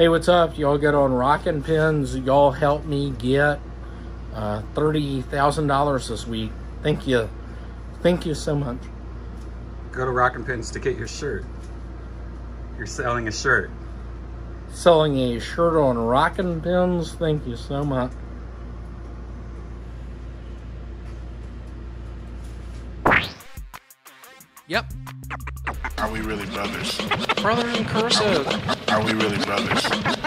Hey, what's up? Y'all get on Rockin' Pins. Y'all help me get uh, $30,000 this week. Thank you. Thank you so much. Go to Rockin' Pins to get your shirt. You're selling a shirt. Selling a shirt on Rockin' Pins. Thank you so much. Yep. Are we really brothers? Brothers in cursive. Are we really brothers?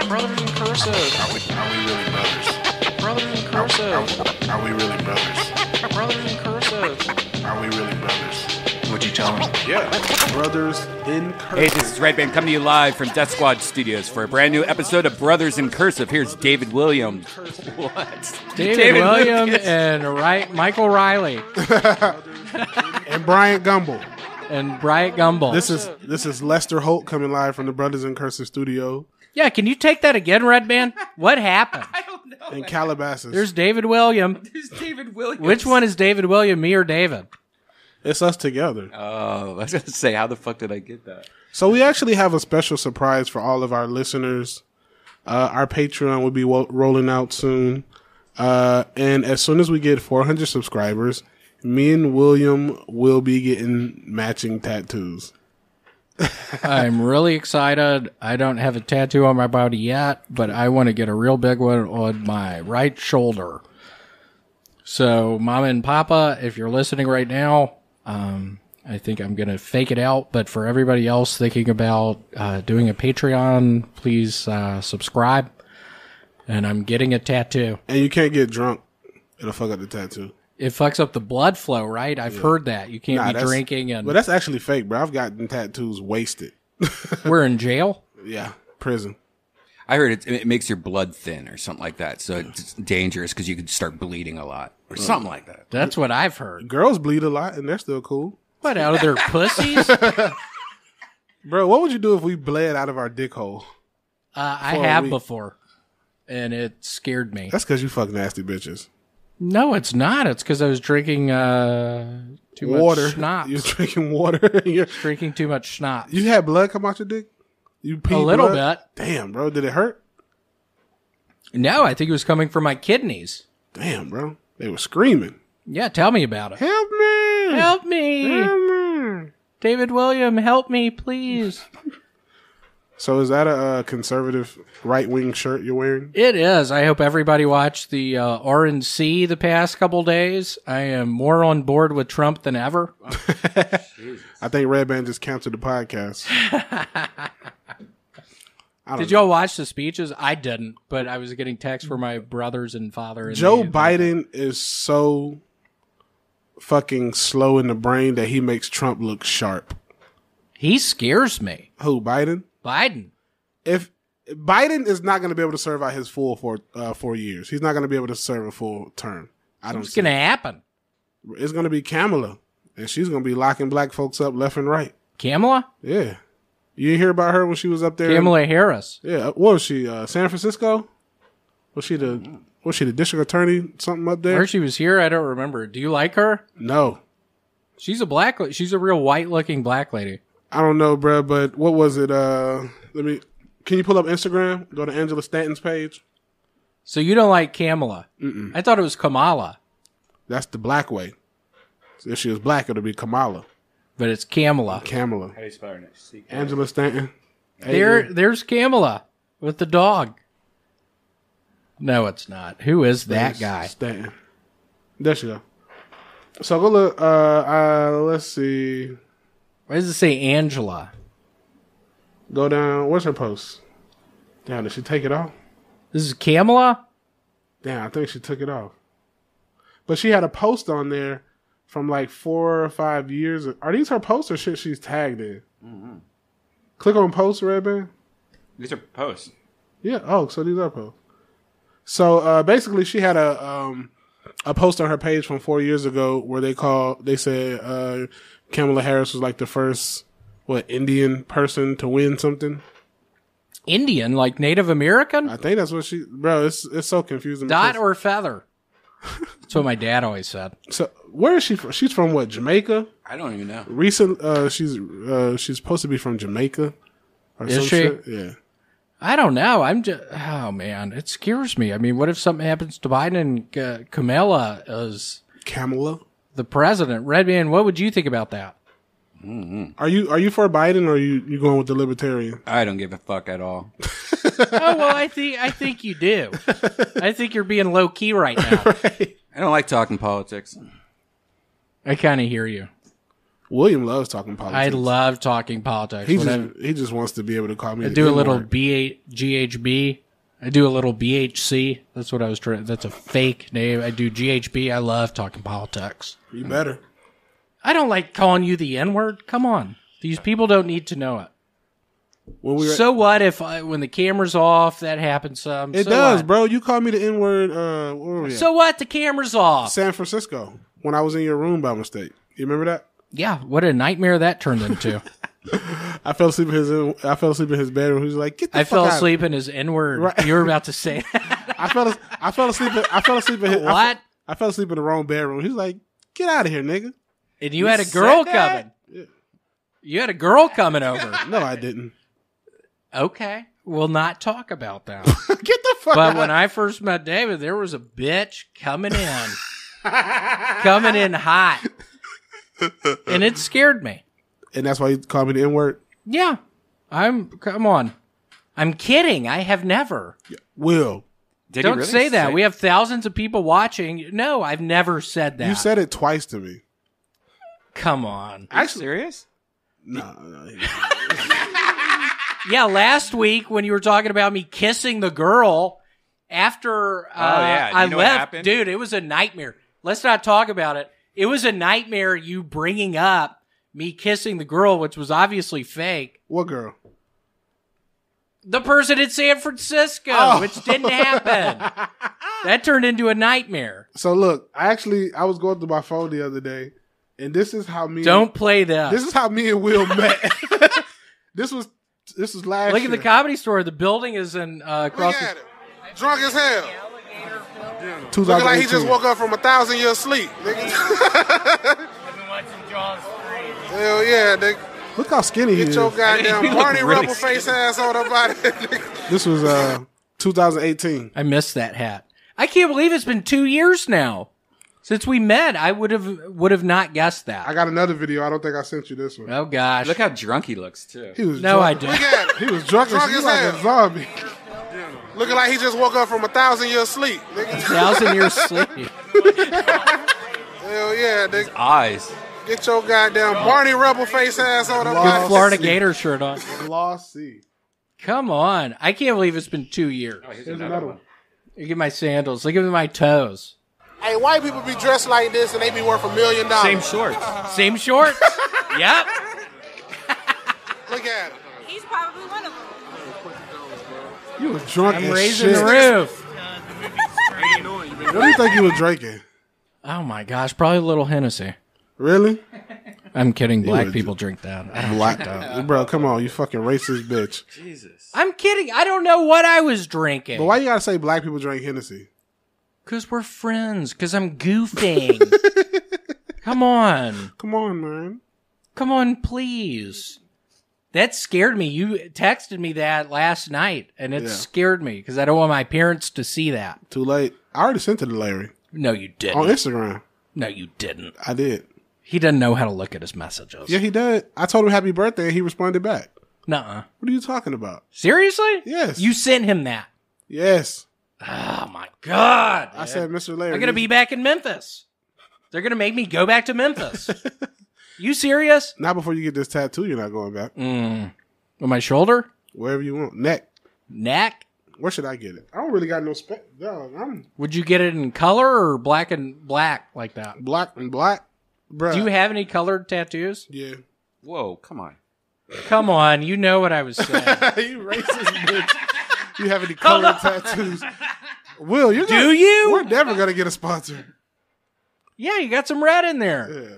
Brothers in cursive. Are we, are we really brothers? Brothers in cursive. Are we really brothers? Brothers in cursive. Are we really brothers? What you telling me? Yeah. Brothers in Hey, this is Redban coming to you live from Death Squad Studios for a brand new episode of Brothers in Cursive. Here's David Williams. What? David, William Lucas. and right, Michael Riley and Brian Gumbel. And Bryant Gumbel. This is this is Lester Holt coming live from the Brothers in Cursive studio yeah, can you take that again, Red Man? What happened? in Calabasas. There's David William. There's David Williams. Which one is David William, me or David? it's us together. Oh, I was going to say, how the fuck did I get that? So we actually have a special surprise for all of our listeners. Uh, our Patreon will be wo- rolling out soon, uh, and as soon as we get 400 subscribers, me and William will be getting matching tattoos. I'm really excited. I don't have a tattoo on my body yet, but I want to get a real big one on my right shoulder. So, Mama and Papa, if you're listening right now, um, I think I'm going to fake it out. But for everybody else thinking about uh, doing a Patreon, please uh, subscribe. And I'm getting a tattoo. And you can't get drunk; it'll fuck up the tattoo. It fucks up the blood flow, right? I've heard that. You can't Nah, be drinking and But that's actually fake, bro. I've gotten tattoos wasted. we're in jail. yeah, prison. I heard it, it makes your blood thin or something like that. So it's dangerous because you could start bleeding a lot or something like that. That's what I've heard. Girls bleed a lot, and they're still cool. What, out of their pussies? Bro, what would you do if we bled out of our dick hole? Uh, I have before, and it scared me. That's because you fuck nasty bitches. No, it's not. It's because I was drinking uh, too water. much schnapps. You're drinking water. You're- drinking too much schnapps. you had blood come out your dick? You peed a little blood? bit. Damn, bro. Did it hurt? No, I think it was coming from my kidneys. Damn, bro. They were screaming. Yeah, tell me about it. Help me! Help me, Help me! David William. Help me, please. So is that a uh, conservative right wing shirt you're wearing? It is. I hope everybody watched the uh, RNC the past couple days. I am more on board with Trump than ever. I think Redban just canceled the podcast. Did know. y'all watch the speeches? I didn't, but I was getting texts from my brothers and father. And Joe Biden is so fucking slow in the brain that he makes Trump look sharp. He scares me. Who, Biden? Biden. if Biden is not going to be able to serve out his full four uh, four years, he's not going to be able to serve a full term. I don't. What's going to happen? It's going to be Kamala, and she's going to be locking black folks up left and right. Kamala? Yeah, you didn't hear about her when she was up there. Kamala Harris. Yeah, what was she? Uh, San Francisco? Was she the? Was she the district attorney? Something up there? Where she was here, I don't remember. Do you like her? no, She's a black. She's a real white looking black lady. I don't know, bruh, But what was it? Uh, let me. Can you pull up Instagram? Go to Angela Stanton's page. So you don't like Kamala? Mm-mm. I thought it was Kamala, That's the black way. So if she was black, it'd be Kamala. but it's Kamala. Kamala. Angela Stanton. There, there's Kamala with the dog. No, it's not. Who is that guy? Stanton. There she go. So go look. Uh, uh, let's see. Why does it say Angela? Go down. What's her post? Damn, did she take it off? This is Kamala. Damn, I think she took it off. But she had a post on there from like four or five years. Are these her posts or shit she's tagged in? Click on post, Redban. These are posts. Yeah. Oh, so these are posts. So uh, basically, she had a um, a post on her page from four years ago where they call they said uh, Kamala Harris was like the first what Indian person to win something. Indian, like Native American? I think that's what she. Bro, it's it's so confusing. Dot because- or feather? That's what my dad always said. so where is she from? She's from what Jamaica. I don't even know. Recent. Uh, she's uh, she's supposed to be from Jamaica. Or Is some she? Shit. Yeah. I don't know. I'm just, oh man, it scares me. I mean, what if something happens to Biden and uh, Kamala is Kamala. The president? Redman, what would you think about that? Mm-hmm. Are you are you for Biden or are you you going with the libertarian? I don't give a fuck at all. oh well, I think I think you do. I think you're being low key right now. I don't like talking politics. I kind of hear you. William loves talking politics. I love talking politics. He When just he just wants to be able to call me. I the do a little N-word. B GHB. I do a little BHC. That's what I was trying. That's a fake name. I do GHB. I love talking politics. You better. I don't like calling you the N word. Come on, these people don't need to know it. When we were, So what if I, when the camera's off that happens some? it so does, what? bro. You called me the N word. Uh? So what? The camera's off. San Francisco when I was in your room by mistake. You remember that? Yeah, what a nightmare that turned into. I fell asleep in his. I fell asleep in his bedroom. He was like, "Get the I fuck fell out." asleep in his N word. Right. You were about to say that. I fell. I fell asleep. In, I fell asleep in his. I, What? fe- I fell asleep in the wrong bedroom. He's like, "Get out of here, nigga." and you, had a girl coming. You had a girl coming over. No, I didn't. Okay, we'll not talk about that. Get the fuck out. But out. when I first met David, there was a bitch coming in, coming in hot, and it scared me. And that's why you call me the N word. Yeah, I'm. Come on, I'm kidding. I have never. Will Did he Don't really say that. We have thousands of people watching. No, I've never said that. you said it twice to me? Come on. Are you serious? No, no. Yeah, last week when you were talking about me kissing the girl after uh, yeah. Do you I know what left, happened? dude, it was a nightmare. Let's not talk about it. It was a nightmare. You bringing up me kissing the girl, which was obviously fake. What girl? The person in San Francisco, Oh. which didn't happen. that turned into a nightmare. So look, I actually I was going through my phone the other day, and this is how me. Don't play that. This is how me and Will met. this was this was last. Look at the comedy store. The building is in uh, across. The, Drunk as hell. 2018. Looking like he just woke up from a thousand years sleep. Nigga. Hell yeah, nigga. Look how skinny he Get is. your goddamn You look Barney really Rubble face ass on up out of nigga. This was uh 2018. I missed that hat. I can't believe it's been two years now since we met. I would have would have not guessed that. I got another video. I don't think I sent you this one. oh gosh. Look how drunk he looks too. He was no, I drunk. didn't. Look at him. He was drunk, Drunk as, as like hell. a zombie. Looking like he just woke up from a thousand years sleep, nigga. Thousand years sleep. Hell yeah, nigga. Eyes. Get your goddamn Barney Rubble face ass on up out of here. Florida Gator shirt on. Glossy. Come on. I can't believe it's been two years. Oh, here's another one. Look at my sandals. Look at my toes. Hey, white people be dressed like this and they be worth a million dollars. Same shorts. Same shorts. yep. Look at him. He's probably one of them. You was drunk I'm as raising shit. the roof. What do you think you was drinking? Oh my gosh. Probably a little Hennessy. Really? I'm kidding. Black would- people drink that. I don't Black, drink that. bro. Come on, you fucking racist bitch. Jesus. I'm kidding. I don't know what I was drinking. But why you gotta say black people drink Hennessy? Because we're friends. Because I'm goofing. Come on. Come on, man. Come on, please. That scared me. You texted me that last night, and it Yeah. scared me because I don't want my parents to see that. Too late. I already sent it to Larry No, you didn't. On Instagram. No, you didn't. I did. He doesn't know how to look at his messages. Yeah, he did. I told him happy birthday, and he responded back. Nuh-uh. What are you talking about? Seriously? Yes. You sent him that. Yes, Oh my god. I said, Mr. Larry. I'm gonna be back in Memphis. They're gonna make me go back to Memphis. you serious? not before you get this tattoo. You're not going back. Mm. On my shoulder? Wherever you want, neck. Neck? Where should I get it? I don't really got no spec. Dog, I'm Would you get it in color or black and black like that? black and black, bro. Do you have any colored tattoos? Yeah. Whoa, come on. Come on, you know what I was saying. you racist bitch. You have any colored tattoos? Will you? Do you? We're never gonna get a sponsor. yeah, you got some red in there. Yeah.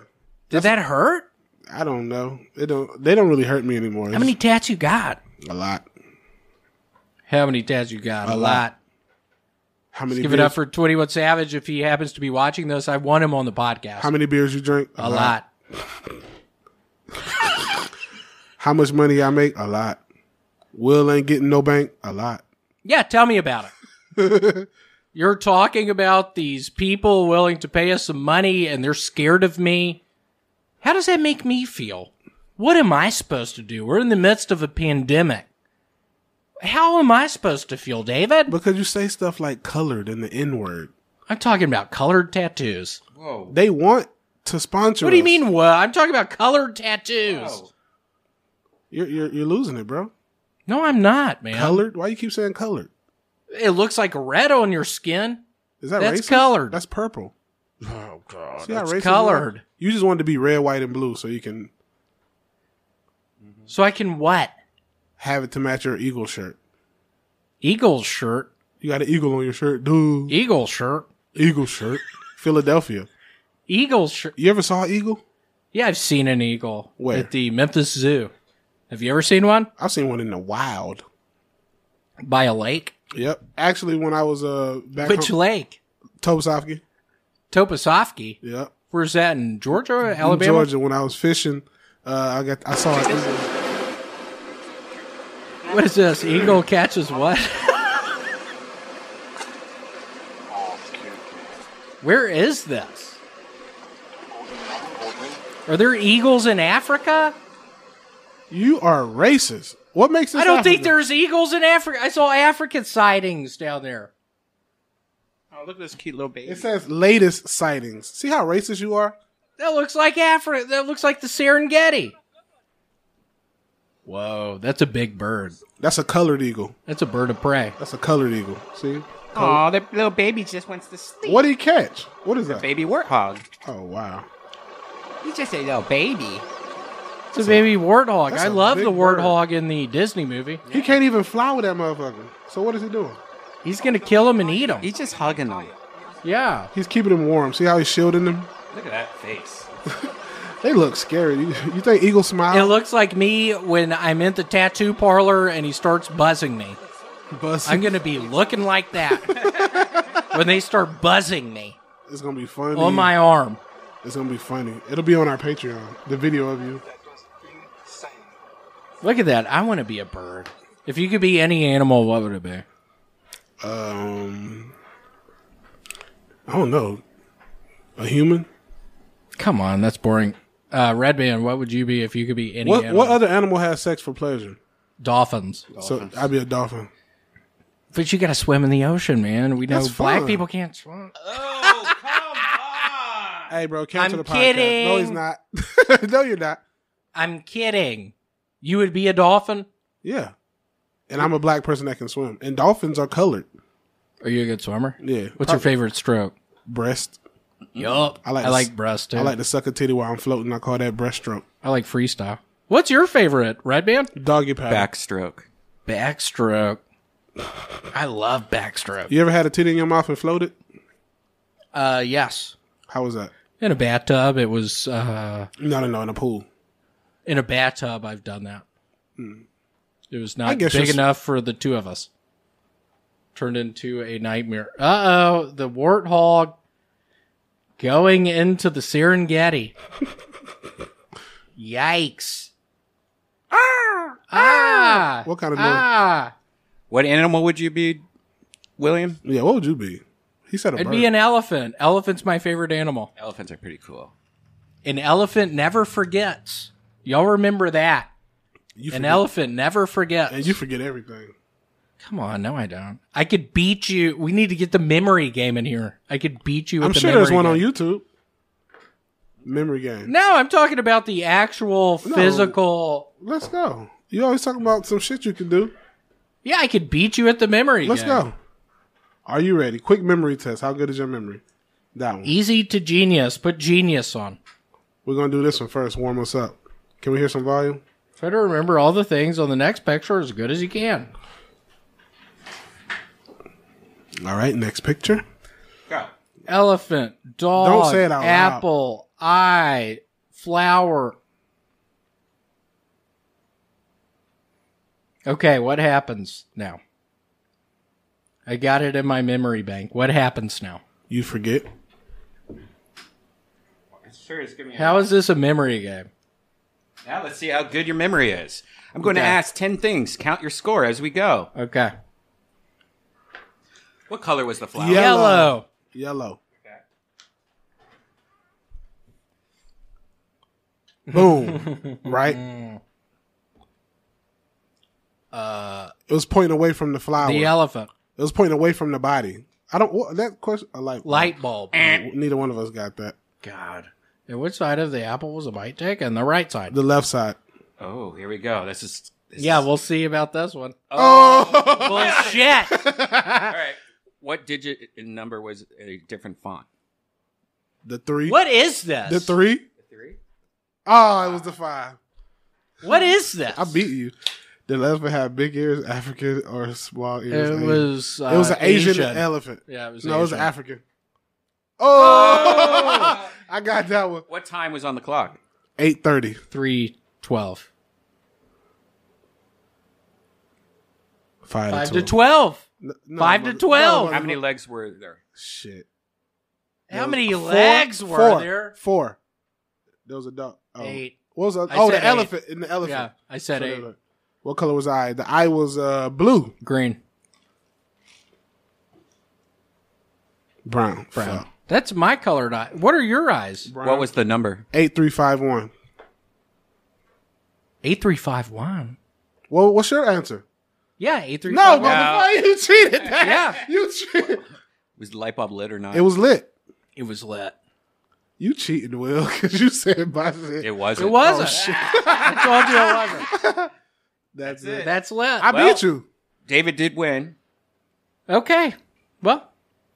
Did that hurt? I don't know. They don't. They don't really hurt me anymore. How many tats you got? A lot. How many tats you got? A, A lot. Lot. How many? Give beers, it up for Twenty One Savage if he happens to be watching this. I want him on the podcast. How many beers you drink? A lot. How much money I make? A lot. Will ain't getting no bank. A lot. Yeah, tell me about it. You're talking about these people willing to pay us some money and they're scared of me. How does that make me feel? What am I supposed to do? We're in the midst of a pandemic. How am I supposed to feel, David? Because you say stuff like colored and the N word. I'm talking about colored tattoos. Whoa. They want to sponsor. What do you us. mean, what? I'm talking about colored tattoos. You're, you're you're losing it, bro. No, I'm not, man. Colored? Why you keep saying colored? It looks like red on your skin. Is that That's racist? colored. That's purple. Oh, God. See how That's racist you colored. are? You just wanted to be red, white, and blue so you can So I can what? Have it to match your eagle shirt. Eagle shirt. You got an eagle on your shirt, dude. Eagle shirt. Eagle shirt. Philadelphia. Eagle shirt. You ever saw an eagle? Yeah, I've seen an eagle Where? at the Memphis Zoo. Have you ever seen one I've seen one in the wild. by a lake? Yep. Actually, when I was uh back Which home, lake? Tobesofsky. Topasofsky. Yep. Where's that in Georgia, or In Alabama? Georgia, when I was fishing, uh, I got I saw an eagle. What is this? Eagle catches what? Where is this? Are there eagles in Africa? You are racist. What makes this? I don't think there's eagles in Africa. I saw African sightings down there. Oh, look at this cute little baby. It says latest sightings. See how racist you are? That looks like Africa. That looks like the Serengeti. Whoa, that's a big bird. That's a colored eagle. That's a bird of prey. That's a colored eagle. See? Oh, the little baby just wants to sleep. What did he catch? What is that? Baby warthog. Oh wow. He's just a little baby. It's a baby warthog. that's I a love big the bird. warthog in the Disney movie. He can't even fly with that motherfucker. So what is he doing? He's gonna kill him and eat him. He's just hugging them. Yeah. He's keeping him warm. See how he's shielding him? Look at that face. They look scary. You, you think eagle smile? It looks like me when I'm in the tattoo parlor and he starts buzzing me. Bust. I'm gonna be looking like that when they start buzzing me It's gonna be funny. on my arm. It's gonna be funny. It'll be on our Patreon. The video of you. Look at that. I want to be a bird. If you could be any animal, what would it be? Um, I don't know. A human? Come on, that's boring. Uh, Redban, what would you be if you could be any What animal? what other animal has sex for pleasure? Dolphins. So I'd be a dolphin. But you got to swim in the ocean, man. We know That's black fun. people can't swim. Oh come on! Hey, bro, cancel I'm the podcast. No, he's not. no, you're not. I'm kidding. You would be a dolphin? Yeah. And I'm a black person that can swim. And dolphins are colored. Are you a good swimmer? Yeah. What's your favorite stroke? breast? Yup. I like I to like s- breast too. I like to suck a titty while I'm floating. I call that breaststroke. I like freestyle. What's your favorite, Redban? Doggy paddle. Backstroke. Backstroke. I love backstroke. You ever had a titty in your mouth and floated? Uh, yes. How was that? In a bathtub, it was uh, No, no, no, in a pool. in a bathtub. I've done that. It was Hmm. I not guess big you're enough for the two of us. Turned into a nightmare. Uh oh, the warthog going into the Serengeti. Yikes! Ah! Ah! What kind of noise? Ah! What animal would you be, William? Yeah, what would you be? He said a I'd bird. be an elephant. Elephant's my favorite animal. Elephants are pretty cool. An elephant never forgets. Y'all remember that. You An forget- elephant never forgets. And you forget everything. Come on, no, I don't. I could beat you. We need to get the memory game in here. I could beat you. I'm the sure there's one on. YouTube. Memory game. No, I'm talking about the actual No. physical. Let's go. You always talking about some shit you can do. Yeah, I could beat you at the memory Let's game. go. Are you ready? Quick memory test. How good is your memory? That one. Easy to genius. Put genius on. We're gonna do this one first. Warm us up. Can we hear some volume? Try to remember all the things on the next picture as good as you can. All right. Next picture. Go. Elephant, dog, Don't say it out loud. apple, eye, flower. Okay, what happens now? I got it in my memory bank. What happens now? You forget. Sure, it's giving me How is this a memory game? Now let's see how good your memory is. I'm going to ask 10 things. Count your score as we go. Okay. What color was the flower? Yellow. Yellow. Yellow. Boom. right? Uh, it was pointing away from the flower. The elephant. it was pointing away from the body. I don't. What, that question. A light. bulb. Light bulb. Neither one of us got that. God. And which side of the apple was a bite taken? The right side. The left side. Oh, here we go. This is. This yeah, is- we'll see about this one. Oh, Bullshit. all right. What digit and number was a different font? The three. what is this? The three. The Three. Oh, it was the five. What is this? I beat you. The elephant had big ears, African or small ears. It was. Uh, it was an Asian, elephant. Yeah, it was. no, it was Asian. African. Oh, I got that one. What time was on the clock? Eight thirty. Three twelve. Five, Five to to twelve. No, Five to 12. How many legs were there? Shit. How many Four- legs were four, there? Four. There was a dog. Oh. Eight. What was the, I oh said the eight. elephant in the elephant? Yeah, I said So eight. the- What color was the eye? The eye was uh blue, Green. brown, Brown. Fuck. That's my colored eye. What are your eyes? What was the number? Eight three five one. Eight three five one. Well, what's your answer? Yeah, eight three No, five one. motherfucker, you cheated. That. Yeah. you cheated. Was the light bulb lit or not? It was lit. It was lit. You cheated, Will, because you said my shit. It wasn't. It wasn't. Oh, shit. I told you it wasn't. That's, it. That's lit. I Well- beat you. David did win. okay. Well,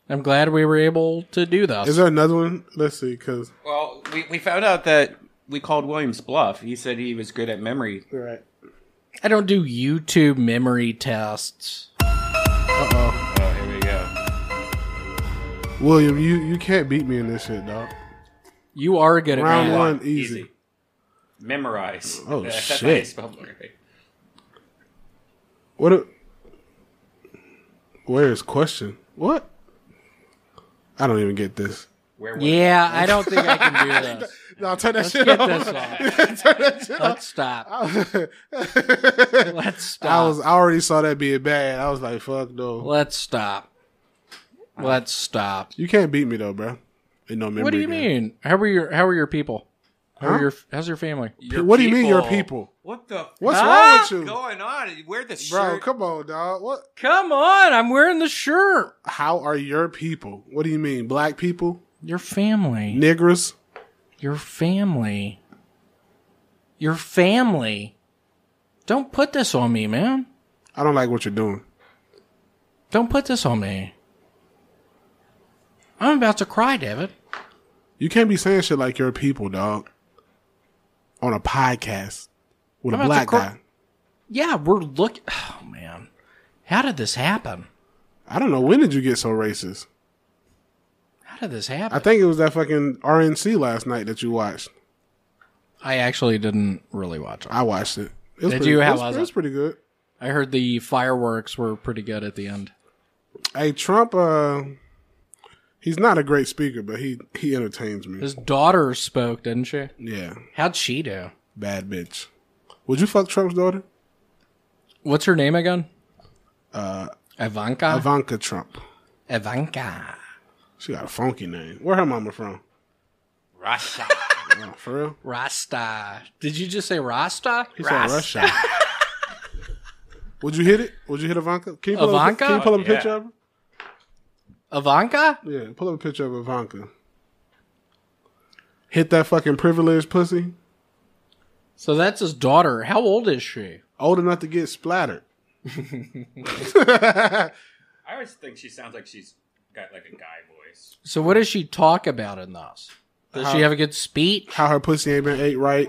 I'm glad we were able to do this. Is there another one? Let's see, because Well, we, we found out that we called Williams bluff. He said he was good at memory. right. I don't do YouTube memory tests. Uh Oh, here we go. oh, William, you you can't beat me in this shit, dog. You are good at Round math. one, easy. Memorize. Oh, That's shit. how you spell it. What? A, where is question? What? I don't even get this. Where Yeah, I don't think I can do this. No, turn that Let's shit get off. this off. Let's stop. Let's stop. I was I already saw that being bad. I was like, fuck no. Let's stop. Let's stop. You can't beat me though, bro. Ain't no memory. What do you game. mean? How are your How are your people? How Huh? are your How's your family? Your What do you mean, your people? What the What's Huh? wrong with you, going on? Wear the bro? shirt. Come on, dog. What? Come on, I'm wearing the shirt. How are your people? What do you mean, black people, Your family. niggers? Your family. Your family. Don't put this on me, man. I don't like what you're doing. Don't put this on me. I'm about to cry, David. You can't be saying shit like your people, dog. On a podcast with I'm a black cry. guy. Yeah, we're look. Oh man, how did this happen? I don't know. When did you get so racist? How did this happen? I think it was that fucking RNC last night that you watched. I actually didn't really watch it. I watched it. it was Did pretty, you? How it was, was it was pretty good. I heard the fireworks were pretty good at the end. Hey, Trump, uh, he's not a great speaker, but he, he entertains me. His daughter spoke, didn't she? Yeah. How'd she do? Bad bitch. Would you fuck Trump's daughter? What's her name again? Uh, Ivanka. Ivanka Trump. Ivanka. She got a funky name. Where her mama from? Russia. Oh, for real? Rasta. Did you just say Rasta? He said Russia. Would you hit it? Would you hit Ivanka? Can you pull Ivanka? Up, can you pull up a Yeah. picture of her? Ivanka? Yeah, pull up a picture of Ivanka. Hit that fucking privileged pussy. So that's his daughter. How old is she? Old enough to get splattered. I always think she sounds like she's got like a guy voice. So what does she talk about in this? Does she have a good speech? How her pussy ain't been ate right.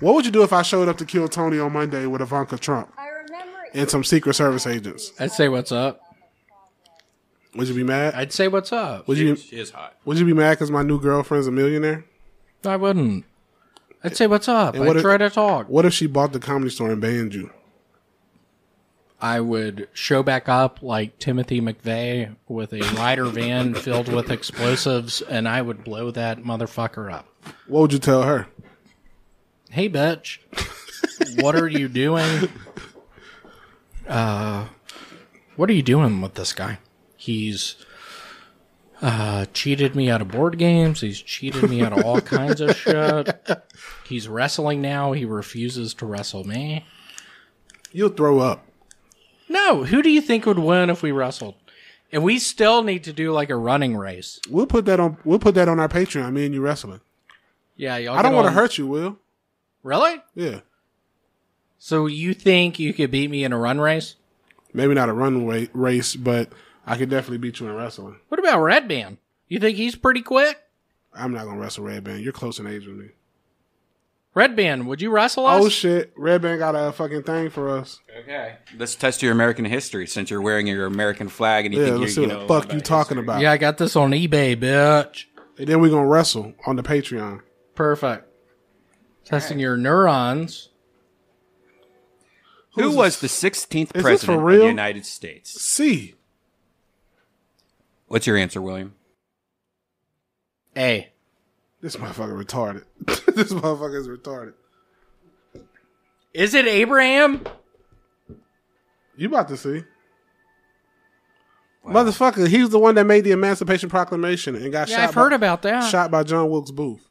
What would you do if I showed up to Kill Tony on Monday with Ivanka Trump and some Secret Service agents? I'd say what's up. Would you be mad? I'd say what's up. Would you She is hot. Would you be mad because my new girlfriend's a millionaire? I wouldn't. I'd say what's up. And what I'd if- try to talk. What if she bought the comedy store and banned you? I would show back up like Timothy McVeigh with a Ryder van filled with explosives, and I would blow that motherfucker up. What would you tell her? Hey, bitch, what are you doing? Uh, what are you doing with this guy? He's uh, cheated me out of board games. He's cheated me out of all kinds of shit. He's wrestling now. He refuses to wrestle me. You'll throw up. No, who do you think would win if we wrestled? And we still need to do like a running race. We'll put that on. We'll put that on our Patreon. Me and you wrestling. Yeah, y'all. I don't want to hurt you, Will. Really? Yeah, So you think you could beat me in a run race? maybe not a run race, but I could definitely beat you in wrestling. What about Redban? You think he's pretty quick? I'm not gonna wrestle Redban. You're close in age with me. Redban, would you wrestle us? Oh shit, Redban got a fucking thing for us. Okay. Let's test your American history since you're wearing your American flag and you Yeah, think let's you, see you what know the fuck about you talking history. about. yeah, I got this on eBay, bitch. And then we're gonna wrestle on the Patreon. Perfect. Testing your neurons. Who Who's was the 16th this president of the? United States? C. What's your answer, William? A. This motherfucker retarded. this motherfucker is retarded. Is it Abraham? You about to see. Motherfucker, he's the one that made the Emancipation Proclamation and got Yeah, shot. I've heard about that. Shot by John Wilkes Booth.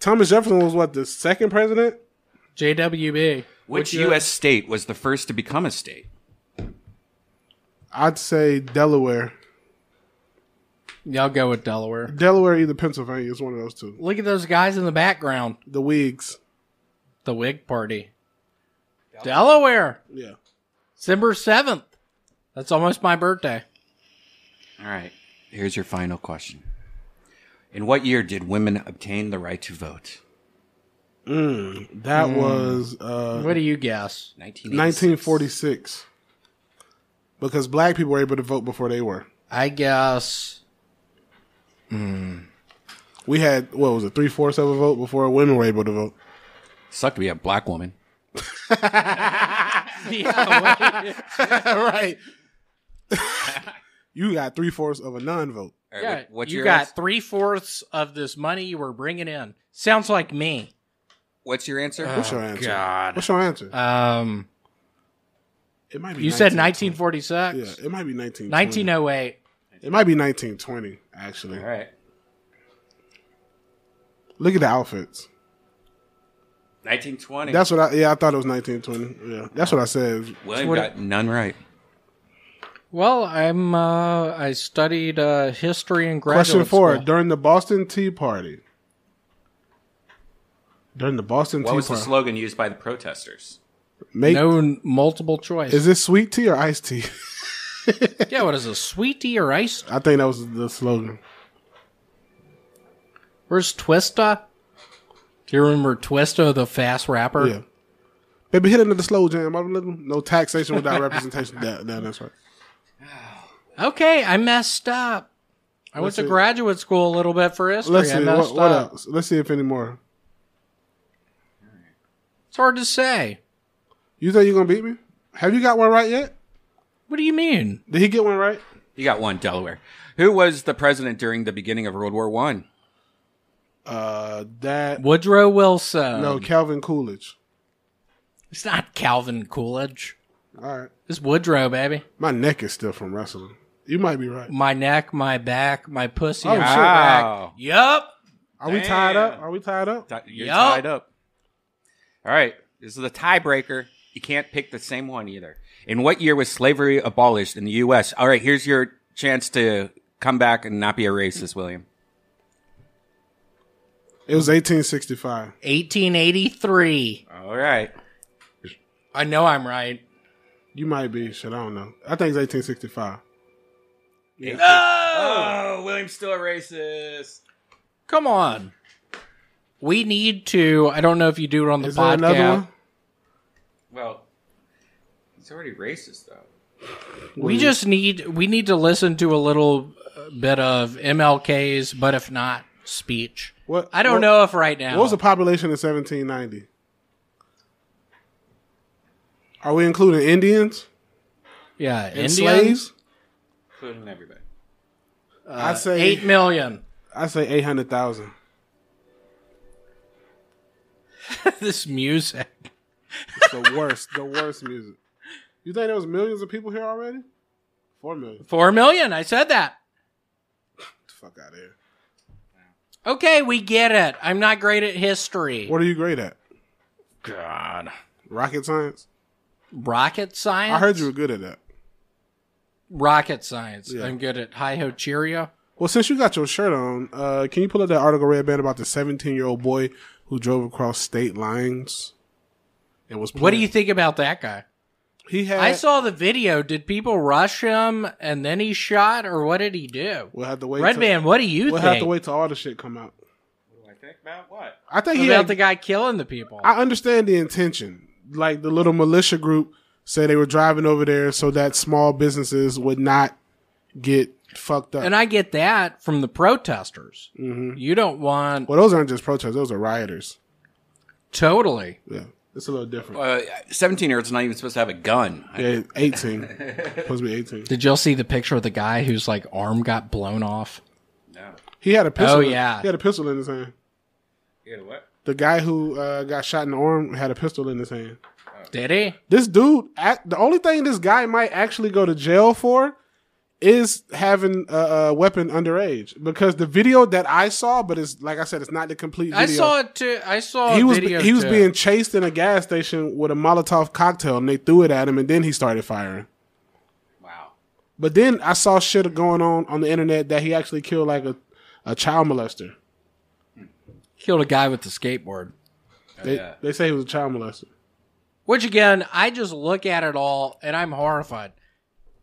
Thomas Jefferson was what the second president? JWB. Which Would uh, you- U.S. state was the first to become a state? I'd say Delaware. Yeah, I'll go with Delaware. Delaware, either Pennsylvania is one of those two. Look at those guys in the background. The Whigs. The Whig Party. Delaware. Yeah. December 7th. That's almost my birthday. All right. Here's your final question. In what year did women obtain the right to vote? That was uh, What do you guess? 1986. 1946. Because black people were able to vote before they were. I guess. We had, what was it, three fourths of a vote before women were able to vote. Sucked to be a black woman. right. you got three fourths of a non vote. All right, Yeah, what- what's you your got three fourths of this money you were bringing in. Sounds like me. What's your answer? What's your answer? God. What's your answer? Um, it might be you said 1946. Yeah, it might be 1920. 1908. It might be 1920, actually. All right. Look at the outfits. 1920. That's what I, yeah, I thought it was 1920. Yeah, that's what I said. William what- got none right. Well, I'm. Uh, I studied uh, history and graduate Question four. school. During the Boston Tea Party. During the Boston What Tea was the slogan used by the protesters? Make, No multiple choice. is this sweet tea or iced tea? yeah, what is a sweet tea or ice? I think that was the slogan. Where's Twista? Do you remember Twista, the fast rapper? Yeah. Baby, hit into the slow jam. No taxation without representation. That, that, that's right. Okay, I messed up. I went Let's to see. graduate school a little bit for history. Let's see. What, what else? Let's see if any more. It's hard to say. You think you're going to beat me? Have you got one right yet? What do you mean? Did he get one right? He got one, Delaware. Who was the president during the beginning of World War One? Uh, that. Woodrow Wilson. No, Calvin Coolidge. it's not Calvin Coolidge. All right. It's Woodrow, baby. My neck is still from wrestling. You might be right. My neck, my back, my pussy. Oh, shit. crack. Wow. Yup. Are we tied Damn. up? Are we tied up? Ti- You're Yup. tied up. All right. This is a tiebreaker. You can't pick the same one either. In what year was slavery abolished in the U.S.? All right. Here's your chance to come back and not be a racist, William. It was 1865. 1883. All right. I know I'm right. You might be. Shit, I don't know. I think it's 1865. Oh, William's still a racist. Come on. We need to. I don't know if you do it on the Is there podcast. another one? Well, he's already racist though. We just need we need to listen to a little uh, bit of MLK's, but if not, speech. What? I don't what- know if right now. What was the population in 1790? Are we including Indians? Yeah, and Indians, slaves. Including everybody. I say eight million. I say eight hundred thousand. this music. It's the worst, the worst music. You think there was millions of people here already? Four million. Four million. I said that. The fuck out of here. Okay, we get it. I'm not great at history. What are you great at? God. Rocket science. Rocket science. I heard you were good at that. rocket science. Yeah. I'm good at hi ho Cheerio. Well, since you got your shirt on, uh, can you pull up that article Redban about the 17 year old boy who drove across state lines and was? What do you think about that guy? He had. I saw the video. Did people rush him and then he shot, or what did he do? We'll have to wait. Red till- Band, what do you think? We'll have to wait till all the shit come out. What do I think about what? I think he about had, the guy killing the people? I understand the intention. Like the little militia group said they were driving over there so that small businesses would not get fucked up. and I get that from the protesters. Mm-hmm. You don't want well, those aren't just protesters; those are rioters. totally. Yeah, it's a little different. Uh, 17 year old's not even supposed to have a gun. Yeah, 18. supposed to be 18. Did y'all see the picture of the guy whose like arm got blown off? No. He had a pistol. Oh, in- yeah. he had a pistol in his hand. You know what? The guy who uh, got shot in the arm had a pistol in his hand. Did he? This dude, the only thing this guy might actually go to jail for is having a, a weapon underage. Because the video that I saw, but it's like I said, it's not the complete video. I saw it too. I saw he was video he was being chased in a gas station with a Molotov cocktail, and they threw it at him, and then he started firing. Wow. But then I saw shit going on on the internet that he actually killed like a, a child molester. killed a guy with the skateboard. They, yeah. they say he was a child molester. Which again, I just look at it all and I'm horrified.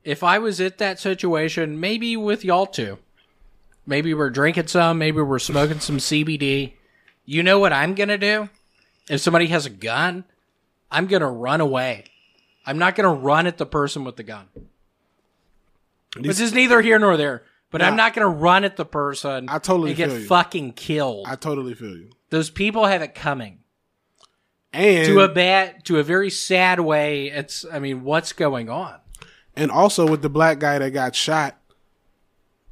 If I was at that situation, maybe with y'all two, maybe we're drinking some, maybe we're smoking some CBD. You know what I'm gonna do? If somebody has a gun, I'm gonna run away. I'm not gonna run at the person with the gun. This is neither here nor there. But I'm not gonna run at the person I totally and get you. fucking killed. I totally feel you. Those people have it coming And to a bad, to a very sad way. It's, I mean, what's going on? And also with the black guy that got shot,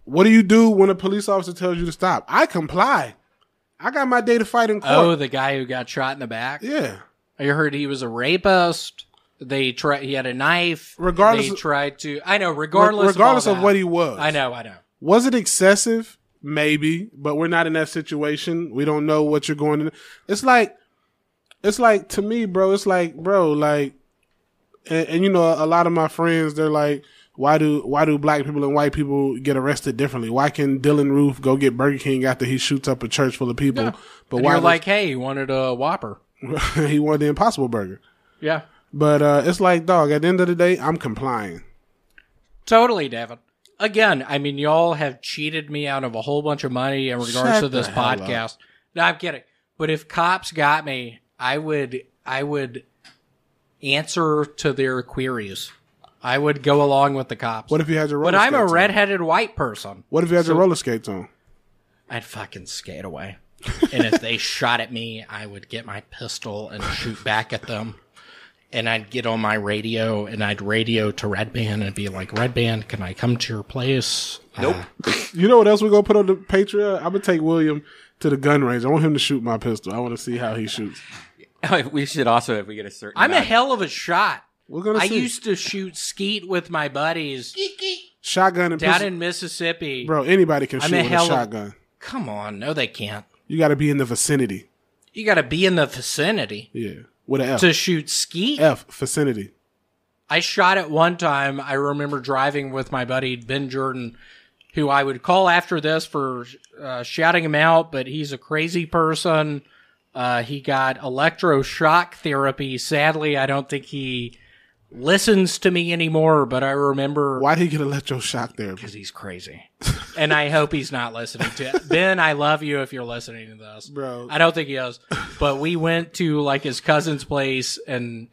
what do you do when a police officer tells you to stop? I comply. I got my day to fight in court. Oh, the guy who got shot in the back. yeah. I heard he was a rapist. They tried. He had a knife. Regardless they tried to. I know. Regardless, regardless of, of, all what he was. I know. I know. Was it excessive? Maybe, but we're not in that situation. We don't know what you're going to. It's like, it's like to me, bro. It's like, bro, like, and, and you know, a lot of my friends, they're like, why do why do black people and white people get arrested differently? Why can Dylann Roof go get Burger King after he shoots up a church full of people? Yeah. But And why you're like, hey, he wanted a Whopper? he wanted the Impossible Burger? Yeah, But uh, it's like, dog. At the end of the day, I'm complying. totally, David. Again, I mean, y'all have cheated me out of a whole bunch of money in regards Shut to this hell up. podcast. No, I'm kidding. But if cops got me, I would, I would answer to their queries. I would go along with the cops. What if you had your roller but I'm a skates on? redheaded white person. What if you had your roller skates on? I'd fucking skate away. and if they shot at me, I would get my pistol and shoot back at them. And I'd get on my radio and I'd radio to Redban and be like, Redban, can I come to your place? Uh, nope. You know what else we're gonna put on the Patreon? I'm gonna take William to the gun range. I want him to shoot my pistol. I want to see how he shoots. we should also, if we get a certain. I'm a hell of a shot. We're gonna I see. used to shoot skeet with my buddies shotgun and down pistol. in Mississippi. Bro, anybody can I'm shoot a with a hell of- shotgun. Come on, no, they can't. You got to be in the vicinity. You got to be in the vicinity Yeah, with an F. to shoot skeet. F vicinity. I shot it one time. I remember driving with my buddy Ben Jordan, who I would call after this for uh, shouting him out, but he's a crazy person. Uh, he got electroshock therapy. Sadly, I don't think he listens to me anymore, but I remember Why did he get electroshock therapy? because he's crazy. and I hope he's not listening to it. Ben, I love you if you're listening to this. Bro. I don't think he is. But we went to like his cousin's place in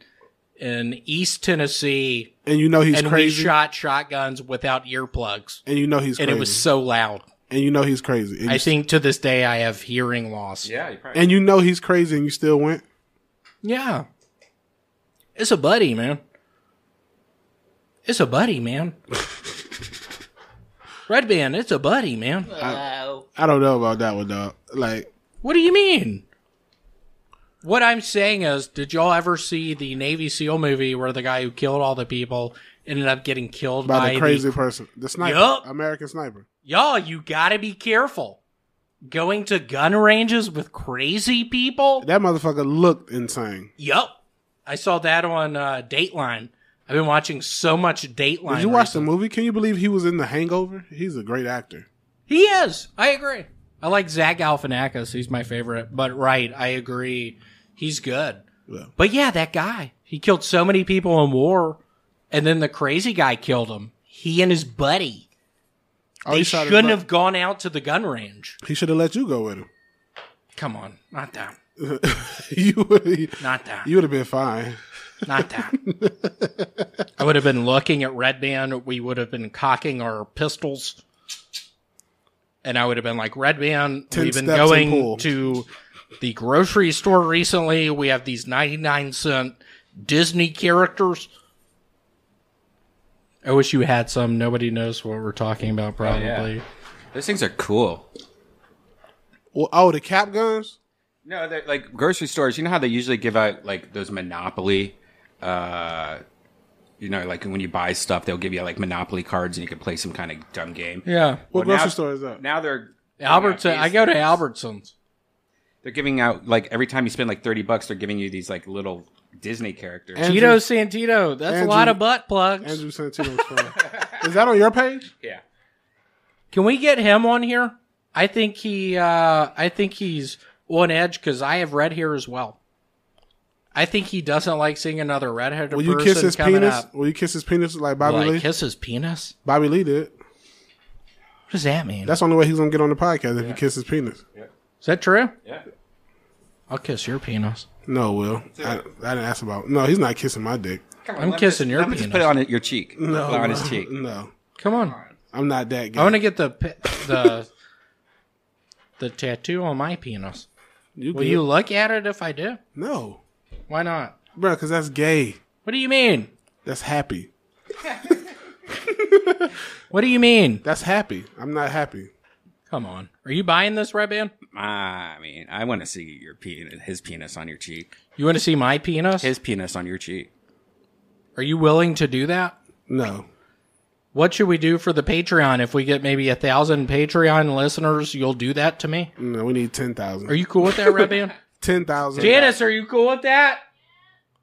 in East Tennessee And you know he's and crazy. we shot shotguns without earplugs. and you know he's And crazy. it was so loud. And you know he's crazy. And I you, think to this day I have hearing loss. Yeah, you probably. and you know he's crazy, and you still went. Yeah. It's a buddy, man. It's a buddy, man. Redban, it's a buddy, man. I don't know about that one, dog. Like, What do you mean? What I'm saying is, did y'all ever see the Navy SEAL movie where the guy who killed all the people ended up getting killed by, by the crazy the person, the sniper, Yup. American sniper. Y'all, you gotta be careful. Going to gun ranges with crazy people? That motherfucker looked insane. Yup. I saw that on uh, Dateline. I've been watching so much Dateline. Did you watch the movie? Can you believe he was in The Hangover? He's a great actor. He is. I agree. I like Zach Galifianakis. He's my favorite. But right, I agree. He's good. Yeah. But yeah, that guy. He killed so many people in war, and then the crazy guy killed him. He and his buddy. Oh, They he shot his shouldn't have gone out to the gun range. He should have let you go with him. Come on, not that. you would. Not that. You would have been fine. Not that. I would have been looking at Redban. We would have been cocking our pistols. And I would have been like, Redban, Ten we've been going to the grocery store recently. We have these 99 cent Disney characters. I wish you had some. Nobody knows what we're talking about, probably. yeah. Those things are cool. Well, oh, the cap guns. No, they're like grocery stores. You know how they usually give out like those Monopoly, uh, you know, like when you buy stuff, they'll give you like Monopoly cards and you can play some kind of dumb game. Yeah. What Well, grocery now- store is that? Now they're Albertson. I go to Albertsons. They're giving out like every time you spend like thirty bucks, they're giving you these like little Disney characters. Andrew- Tito Santito. That's Andrew- a lot of butt plugs. Andrew Santino's phone. is that on your page? yeah, Can we get him on here? I think he. Uh, I think he's on edge because I have red hair as well. I think he doesn't like seeing another redheaded Will you kiss his coming penis? up. Will you kiss his penis like Bobby Will I Lee? kiss his penis? Bobby Lee did. What does that mean? That's the only way he's gonna get on the podcast if you kiss his penis. Is that true? yeah. I'll kiss your penis. No, Will. I, I didn't ask about. No, he's not kissing my dick. I'm kissing your Let me penis. just put it on your cheek. No, Put it on his cheek. No, Come on. I'm not that guy. I want to get the pi- the the tattoo on my penis. you Will good. you look at it if I do? No, Why not? bro, because that's gay. What do you mean? That's happy. What do you mean? That's happy. I'm not happy. Come on. Are you buying this, Redban? Ah, I mean, I want to see your penis, his penis on your cheek, You want to see my penis? his penis on your cheek. Are you willing to do that? No, What should we do for the Patreon? If we get maybe a thousand Patreon listeners, you'll do that to me? no, we need ten thousand. Are you cool with that, Redban? ten thousand? Janice, are you cool with that?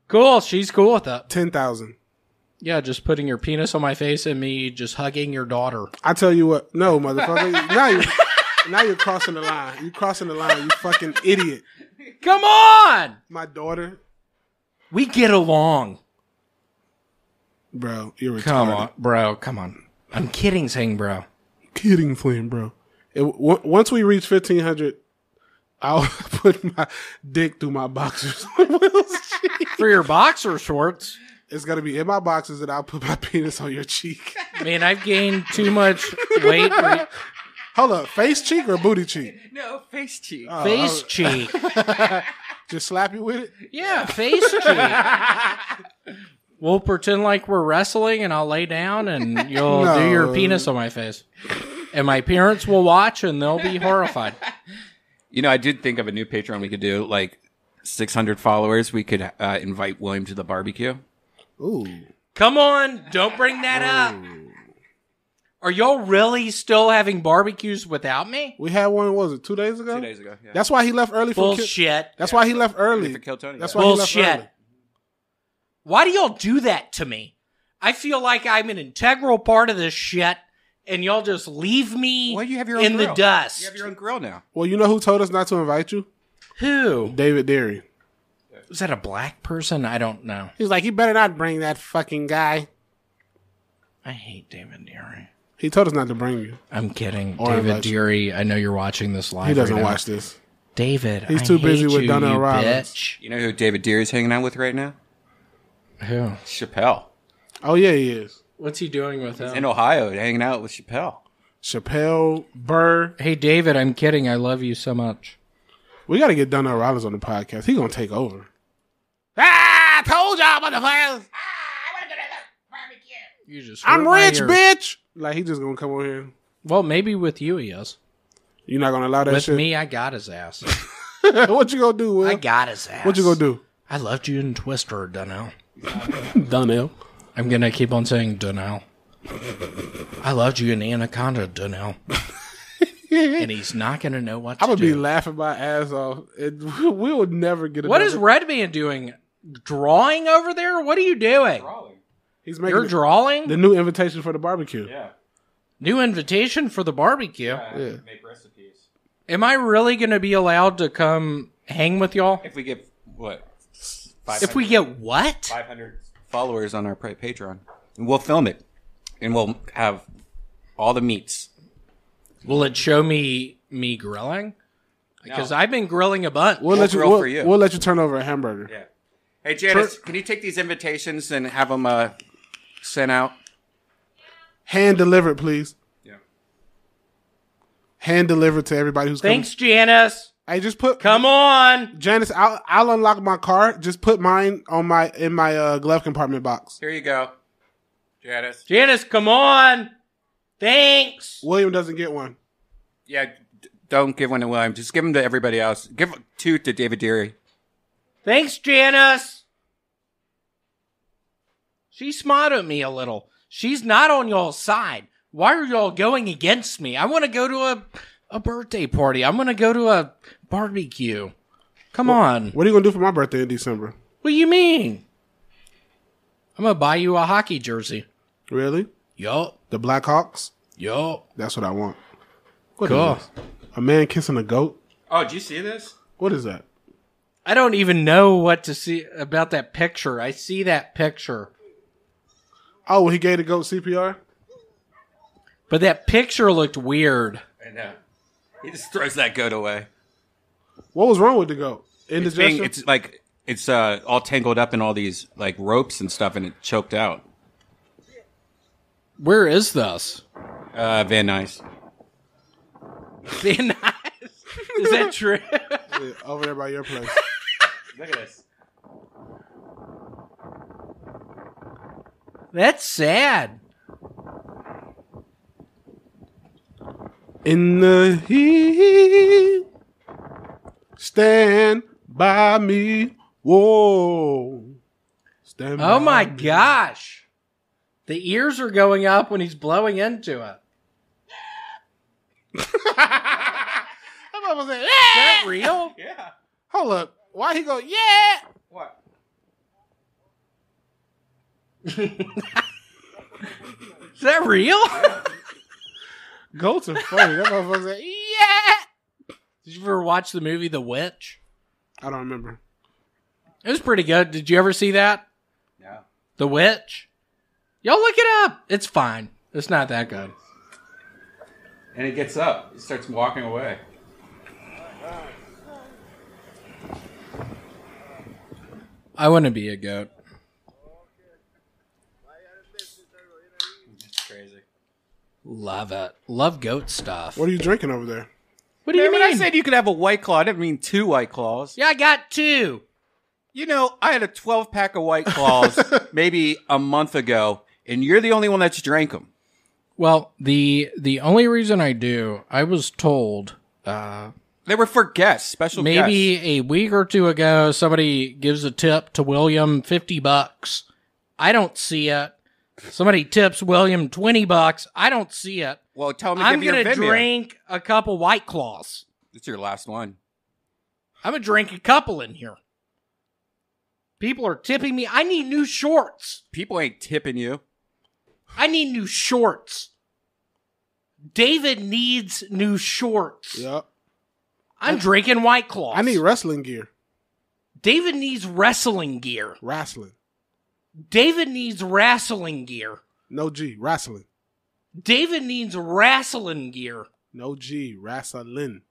Cool. She's cool with that. Ten thousand. Yeah, just putting your penis on my face and me just hugging your daughter. I tell you what. No, motherfucker. now you're Now you're crossing the line. You're crossing the line. You fucking idiot. Come on! My daughter, We get along. bro. You're retarded. Come on, bro. Come on. I'm kidding, saying bro. kidding, Flynn, bro. It, w- once we reach fifteen hundred, I'll put my dick through my boxers. For your boxer shorts. It's gonna be in my boxes, and I'll put my penis on your cheek. Man, I've gained too much weight. Hold up, face cheek or booty cheek? No face cheek. face cheek. Just slap you with it. Yeah, face cheek. We'll pretend like we're wrestling and I'll lay down and you'll do your penis on my face. And my parents will watch and they'll be horrified. You know, I did think of a new Patreon we could do. Like 600 followers, we could uh, invite William to the barbecue. Ooh, Come on, don't bring that up. Are y'all really still having barbecues without me? we had one. what Was it two days ago? Two days ago. Yeah. That's why he left early. From Ki- Bullshit. That's why he left early. For Kill Tony, That's yeah. why he Bullshit. left early. Why do y'all do that to me? I feel like I'm an integral part of this shit and y'all just leave me Well, you have your own in the grill. dust. You have your own grill now. Well, you know who told us not to invite you? Who? David Derry. Was that a black person? I don't know. He's like, you better not bring that fucking guy. I hate David Deary. He told us not to bring you. I'm kidding. Or David invite you. Deary, I know you're watching this live. He doesn't right now. watch this. David, He's I too busy hate with you, Donnell you Rawlings. bitch. You know who David Deere is hanging out with right now? Who? Chappelle. Oh yeah, he is. What's he doing with him? In? Ohio, hanging out with Chappelle. Chappelle, Burr. Hey, David, I'm kidding. I love you so much. We got to get Donnell Rawlings on the podcast. He gonna take over. Ah, I told y'all, motherfuckers. You just I'm hurt my rich, ears. bitch. Like he just gonna come over here. Well, maybe with you he is. You're not gonna allow that With shit. me, I got his ass. what you gonna do? Will? I got his ass. what you gonna do? I loved you in Twister, Dunno. Donnell. I'm gonna keep on saying Dunno. I loved you in Anaconda, Dunno. and he's not gonna know what to I'm gonna do. be laughing my ass off. It, we will never get. What is another- Red Man doing? Drawing over there? What are you doing? He's making You're the- drawing? the new invitation for the barbecue. Yeah. New invitation for the barbecue. Yeah. Make recipes. Am I really going to be allowed to come hang with y'all? If we get what? If we get what? 500 followers on our Patreon, and we'll film it, and we'll have all the meats. Will it show me me grilling? Because I've been grilling a bunch. We'll, let you. grill We'll, for you. we'll let you turn over a hamburger. Yeah. Hey Janice, can you take these invitations and have them uh, sent out? Hand delivered, please. Yeah. Hand delivered to everybody who's coming. Thanks, Janice. Hey, just put Come on. Janice. I'll, I'll unlock my car. Just put mine on my in my uh, glove compartment box. Here you go, Janice. Janice, come on. Thanks. William doesn't get one. Yeah, d- don't give one to William. Just give them to everybody else. Give two to David Deary. Thanks, Janice. She smiled at me a little. She's not on y'all's side. Why are y'all going against me? I want to go to a, a birthday party. I'm going to go to a barbecue. Come on. What are you gonna do for my birthday in December? What do you mean? I'm going to buy you a hockey jersey. Really? Yup. The Blackhawks? Yup. That's what I want. What is Cool. this? A man kissing a goat? Oh, did you see this? What is that? I don't even know what to see about that picture. I see that picture. Oh, he gave the goat CPR. But that picture looked weird. I know. He just throws that goat away. What was wrong with the goat? It's, Indigestion. being, it's like it's uh, all tangled up in all these like ropes and stuff, and it choked out. Where is this? Uh, Van Nuys. Be nice. Is that true? Yeah, over there by your place. Look at this. That's sad. In the heat, stand by me. Whoa. Stand Oh by my me. gosh. The ears are going up when he's blowing into it. That motherfucker said, Is that real? Yeah. Hold up. Why he go, yeah? What? Is that real? Goats are funny. That motherfucker said, yeah. Did you ever watch the movie The Witch? I don't remember. It was pretty good. Did you ever see that? Yeah. The Witch? Y'all look it up. It's fine. It's not that good. And he gets up. He starts walking away. I want to be a goat. It's crazy. Love it. Love goat stuff. What are you drinking over there? What do you Man, when mean? I said you could have a white claw, I didn't mean two white claws. yeah, I got two. You know, I had a 12 pack of white claws maybe a month ago, and you're the only one that's drank them. Well, the the only reason I do, I was told uh, They were for guests, special maybe guests. a week or two ago, somebody gives a tip to William fifty bucks. I don't see it. Somebody tips William twenty bucks. I don't see it. Well, tell me I'm going to drink a couple White Claws. It's your last one. I'm going to drink a couple in here. People are tipping me. I need new shorts. People ain't tipping you. I need new shorts. David needs new shorts. Yep. I'm drinking White Claws. I need wrestling gear. David needs wrestling gear. Wrestling. David needs wrestling gear. No G. Wrestling. David needs wrestling gear. No G. Wrestling.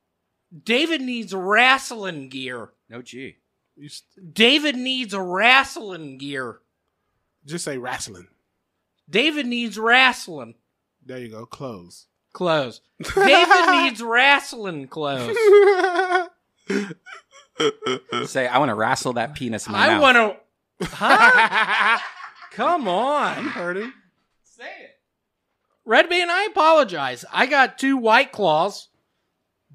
David needs wrestling gear. No G. You st- David needs wrestling gear. just say wrestling. David needs wrestling There you go. Close. Clothes. David needs wrestling clothes. Say, I want to wrestle that penis in my I mouth. want to. Huh? Come on. Heard him. Redban, I apologize. I got two white claws,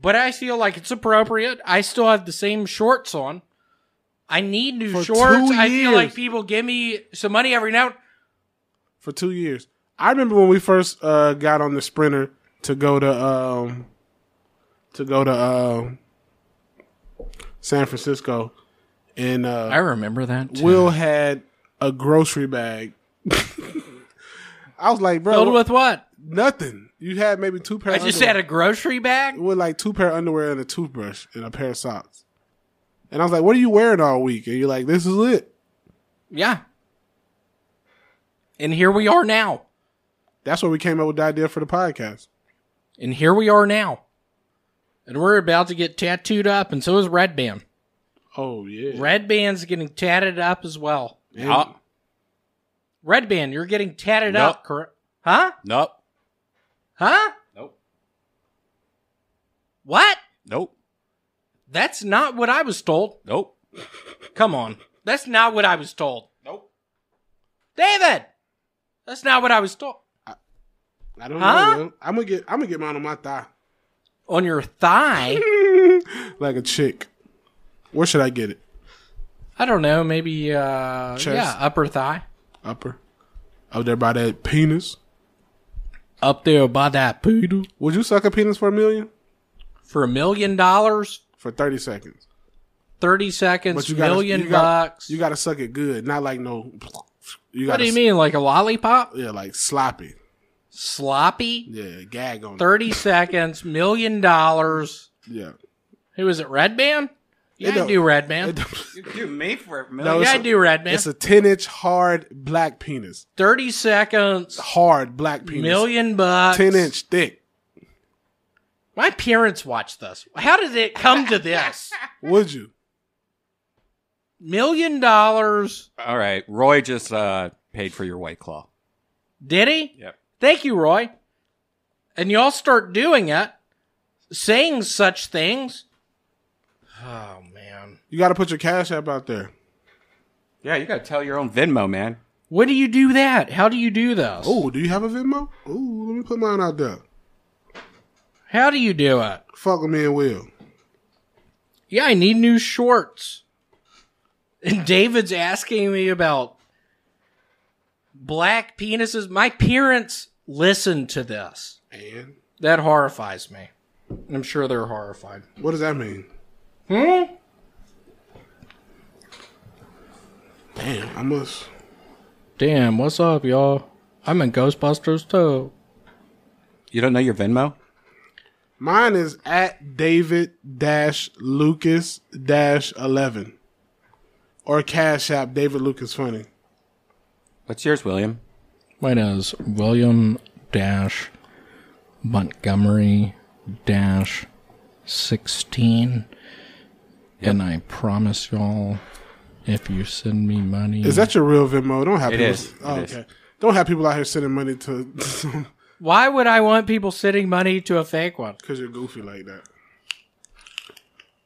but I feel like it's appropriate. I still have the same shorts on. I need new For shorts. two I feel like people give me some money every now. for two years. I remember when we first uh, got on the sprinter to go to um, to go to um, San Francisco, and uh, I remember that. Too. Will had a grocery bag. I was like, bro, filled with what? nothing. You had maybe two pair. I just underwear. had a grocery bag. with like two pair of underwear and a toothbrush and a pair of socks. And I was like, "What are you wearing all week?" And you're like, "This is it." Yeah. And here we are now. That's where we came up with the idea for the podcast. And here we are now. And we're about to get tattooed up, and so is Redban. Oh yeah, Redban's getting tatted up as well. Nope. Redban, you're getting tatted Nope. up, correct? Huh? Nope. Huh? Nope. What? Nope. That's not what I was told. Nope. Come on. That's not what I was told. Nope. David! That's not what I was told. I don't Huh? know. Man. I'm gonna get. I'm gonna get mine on my thigh, On your thigh? like a chick. Where should I get it? I don't know, maybe uh Chest. yeah, upper thigh. Upper, up there by that penis. Up there by that poodle. Would you suck a penis for a million? For a million dollars, For thirty seconds. thirty seconds, But you got million you gotta, bucks. You got to suck it good, not like no. You what gotta, do you mean, like a lollipop? Yeah, like sloppy. Sloppy? Yeah, gag on. it. 30 seconds, million dollars. Yeah. Who is it, Redban? Yeah, It I don't- do Red It Band. don't- You do me for a No, million. Yeah, it's I a- do Redban. It's a ten inch hard black penis. 30 seconds, Hard black penis. million bucks. Ten inch thick. My parents watched this. How did it come to this? Would you? Million dollars. All right. Roy just uh, paid for your White Claw. Did he? Yep. Thank you, Roy. And y'all start doing it, saying such things. Oh, man. You got to put your cash app out there. Yeah, you got to tell your own Venmo, man. When do you do that? How do you do this? Oh, do you have a Venmo? Oh, let me put mine out there. How do you do it? Fuck with me and Will. Yeah, I need new shorts. And David's asking me about black penises. My parents listen to this. And That horrifies me. I'm sure they're horrified. what does that mean? Hmm? Damn, I must. Damn, what's up, y'all? I'm in Ghostbusters too. You don't know your Venmo? Mine is at David dash Lucas dash eleven, or Cash App David Lucas Funny. What's yours, William? Mine is William Dash Montgomery Dash sixteen. And I promise y'all, if you send me money, Is that your real Venmo? Don't have It people. is. Oh, It is. okay. Don't have people out here sending money to why would I want people sending money to a fake one? because you're goofy like that.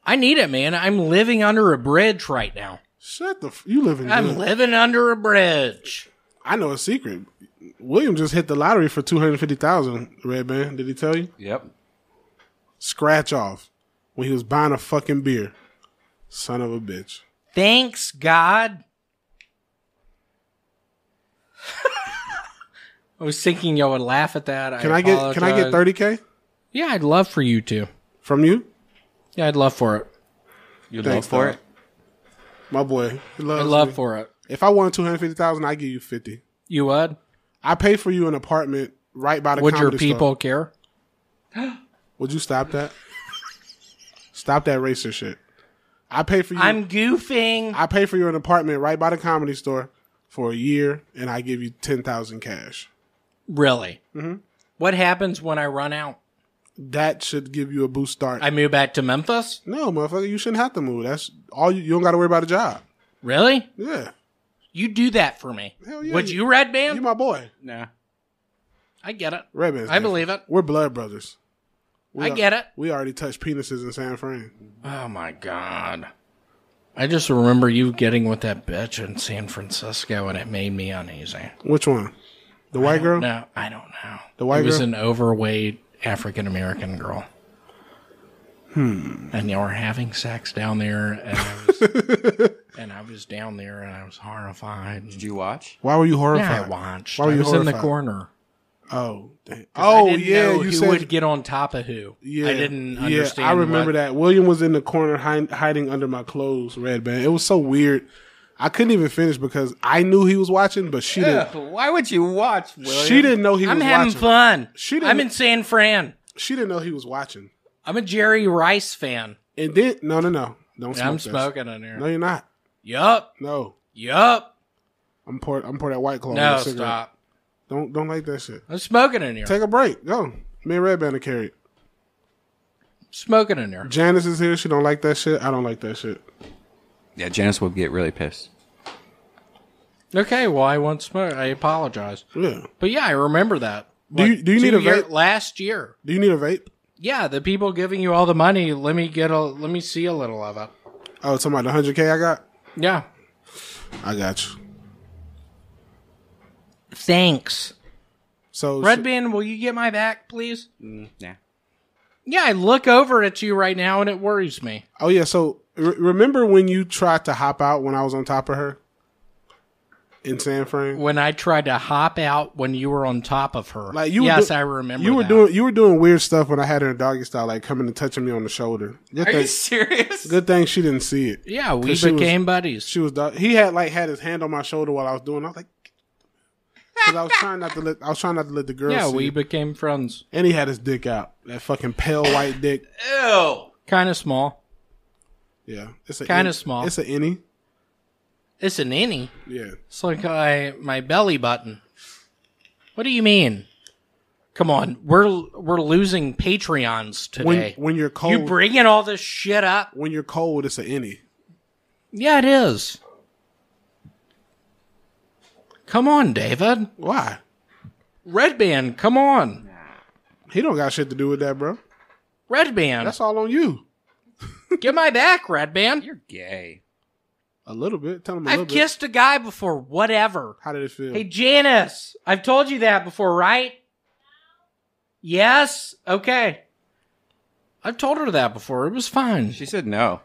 I need it, man. I'm living under a bridge right now. Shut the. F- you living I'm good. living under a bridge. I know a secret. William just hit the lottery for two hundred fifty thousand. Red man, did he tell you? Yep. Scratch off when he was buying a fucking beer. Son of a bitch. Thanks, God. I was thinking y'all would laugh at that. Can I, get? Can I get thirty k Yeah, I'd love for you to. from you? Yeah, I'd love for it. You Thanks, love for dog. it? My boy, he loves I'd love me. for it. If I won two hundred fifty thousand, I give you fifty. You would? I pay for you an apartment right by the. Would your comedy store. people care? Would you stop that? stop that racist shit. I pay for you. I'm goofing. I pay for you an apartment right by the comedy store for a year, and I give you ten thousand cash. Really? Mm-hmm. What happens when I run out? That should give you a boost start. I move back to Memphis? no, motherfucker, you shouldn't have to move. That's all. You, you don't got to worry about a job. Really? Yeah, You do that for me. Hell yeah, Would you- you, Redban? you my boy. Nah. I get it. Red Man's I different. believe it. We're blood brothers. We I al- get it. We already touched penises in San Fran. Oh my god. I just remember you getting with that bitch in San Francisco and it made me uneasy. Which one? The white girl? No, I don't know. The white it was girl? an overweight African American girl. Hmm. And they were having sex down there, and I was, and I was down there, and I was horrified. Did you watch? Why were you Yeah, horrified? I watched. Why were I you was in the corner. Oh, dang. I oh didn't yeah, know you who said would get on top of who. yeah. I didn't yeah. I remember what- that. William was in the corner hi- hiding under my clothes, Redban. It was so weird. I couldn't even finish because I knew he was watching, but she didn't. Why would you watch? William? She didn't know he I'm was having watching. fun. She didn't- I'm in San Fran. She didn't know he was watching. I'm a Jerry Rice fan. And then no, no, no, don't smoke I'm that shit. smoking in here. No, you're not. Yup. No, Yup. I'm pour. I'm pour that white claw. No, a stop. Don't don't like that shit. I'm smoking in here. Take a break. Go. Me and Redban are carried. smoking in here. Janice is here. She don't like that shit. I don't like that shit. Yeah, Janice would get really pissed. Okay, well, I won't smoke. I apologize. Yeah. But yeah, I remember that. Do you- do you need a year- vape? Last year. Do you need a vape? Yeah, the people giving you all the money. Let me get a. Let me see a little of it. Oh, talking about the hundred k I got. Yeah. I got you. Thanks. So Redban, will you get my back, please? Mm, yeah. Yeah, I look over at you right now and it worries me. Oh yeah. So re- remember when you tried to hop out when I was on top of her in San Fran? When I tried to hop out when you were on top of her. Like you, were yes, do- I remember. You were that. doing you were doing weird stuff when I had her in doggy style, like coming and touching me on the shoulder. Good Are thing, you serious? good thing she didn't see it. Yeah, we she was- became buddies. She was dog- he had like had his hand on my shoulder while I was doing. I was like, because I was trying not to let I was trying not to let the girl. yeah, see we it. became friends. and he had his dick out, that fucking pale white dick. Ew. Kind of small. Yeah, it's a Kinda small. It's an innie. It's an innie. Yeah, It's like uh, I, my belly button. What do you mean? Come on, we're we're losing Patreons when today. when you're cold, you bringing all this shit up? when you're cold, it's an innie. Yeah, it is. Come on, David. Why? Redban, come on. He don't got shit to do with that, bro. Redban, That's all on you. get my back, Redban. You're gay. A little bit. Tell him a little I've bit. kissed a guy before. Whatever. How did it feel? Hey, Janice, I've told you that before, right? Yes? Okay. I've told her that before. It was fine. She said no.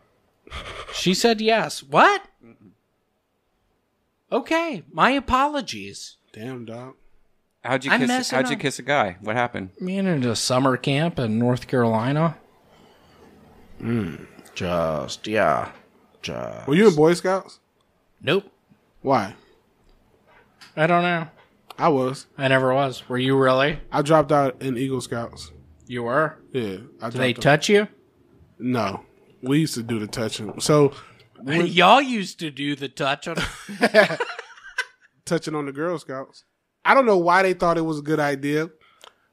She said yes. What? Okay, my apologies. Damn, dog. How'd you I'm kiss? messing How'd you up. kiss a guy? What happened? Me and a summer camp in North Carolina. Hmm. Just, yeah. Just. Were you in Boy Scouts? Nope. Why? I don't know. I was. I never was. Were you really? I dropped out in Eagle Scouts. You were? Yeah. I Did they out. touch you? No. We used to do the touching. So Y'all used to do the touching. touching on the Girl Scouts. I don't know why they thought it was a good idea,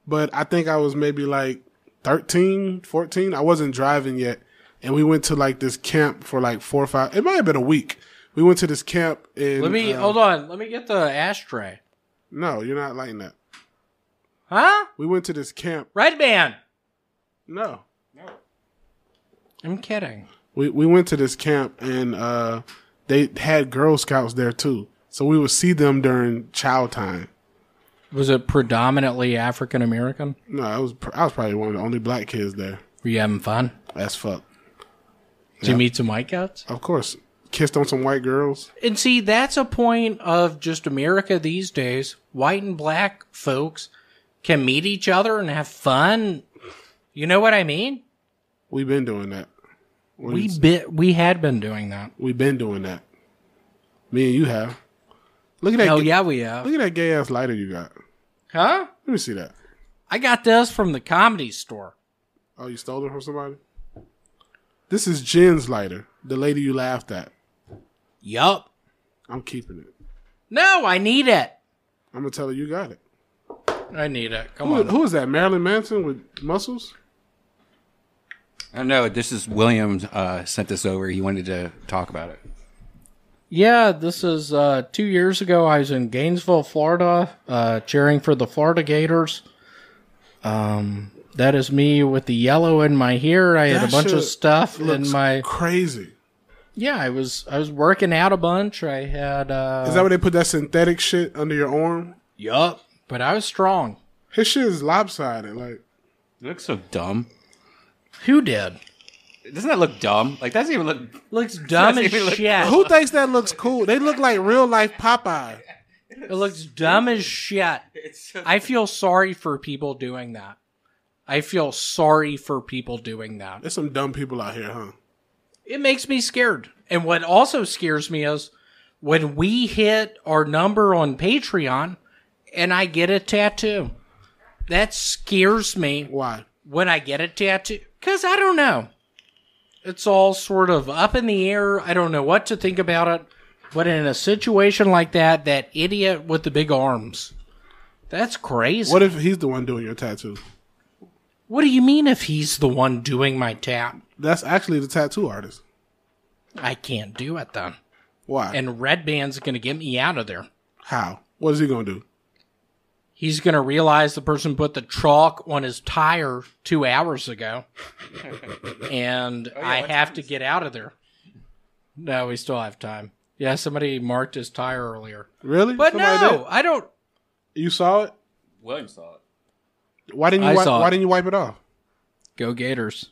but I think I was maybe like 13, 14. I wasn't driving yet. And we went to like this camp for like four or five. It might have been a week. We went to this camp in. Let me uh, hold on. Let me get the ashtray. No, you're not lighting that. Huh? We went to this camp. Redban. No. No. I'm kidding. We we went to this camp and uh they had Girl Scouts there too. So we would see them during child time. Was it predominantly African American? No, I was I was probably one of the only black kids there. Were you having fun? As fuck. Did you meet some whiteouts? Of course. Kissed on some white girls. And see, that's a point of just America these days. White and black folks can meet each other and have fun. You know what I mean? We've been doing that. What We bit we had been doing that. We've been doing that. Me and you have. Look at that. Oh yeah, we have. Look at that gay ass lighter you got. Huh? Let me see that. I got this from the comedy store. Oh, you stole it from somebody? This is Jen's lighter, the lady you laughed at. Yup. I'm keeping it. No, I need it. I'm gonna tell her you got it. I need it. Come Who, on. who is that? Marilyn Manson with muscles? I don't know. This is William uh, sent this over. He wanted to talk about it. Yeah, this is uh, two years ago. I was in Gainesville, Florida, uh, cheering for the Florida Gators. Um, that is me with the yellow in my hair. I had a bunch of shit stuff in my. crazy. Yeah, I was I was working out a bunch. I had. Uh, Is that where they put that synthetic shit under your arm? Yup. but I was strong. His shit is lopsided. Like It looks so dumb. Who did? Doesn't that look dumb? Like, that doesn't even look. Looks dumb as even look- shit. who thinks that looks cool? They look like real life Popeye. It looks dumb as shit. So, I feel sorry for people doing that. I feel sorry for people doing that. There's some dumb people out here, huh? It makes me scared. And what also scares me is when we hit our number on Patreon and I get a tattoo. That scares me Why? when I get a tattoo. Because I don't know. It's all sort of up in the air. I don't know what to think about it. But in a situation like that, that idiot with the big arms, that's crazy. What if he's the one doing your tattoo? What do you mean if he's the one doing my tap? That's actually the tattoo artist. I can't do it then. Why? And Redban's going to get me out of there. how? What is he gonna do? He's going to realize the person put the chalk on his tire two hours ago. and oh, I have to get out of there. No, we still have time. Yeah, somebody marked his tire earlier. Really? But Somebody no, did? I don't. You saw it? William saw it. Why didn't you? I Wipe, why it. didn't you wipe it off? Go Gators.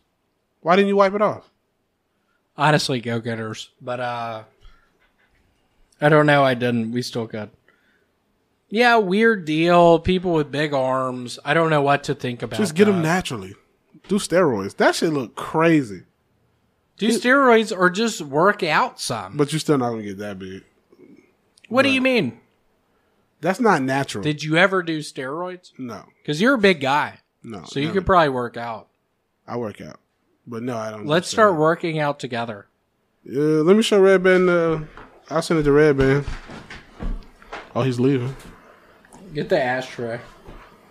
Why didn't you wipe it off? Honestly, go Gators. But, uh, I don't know. I didn't. We still got. Yeah, weird deal. People with big arms. I don't know what to think about. Just get that. him naturally. Do steroids. That shit look crazy. Do steroids or just work out some. But you're still not gonna get that big. What do you mean? That's not natural. Did you ever do steroids? no, Because you're a big guy, no. so you never. could probably work out. I work out, but no, I don't. Let's start working out together. Uh, let me show Redban. Uh, I'll send it to Redban. Oh, he's leaving. Get the ashtray.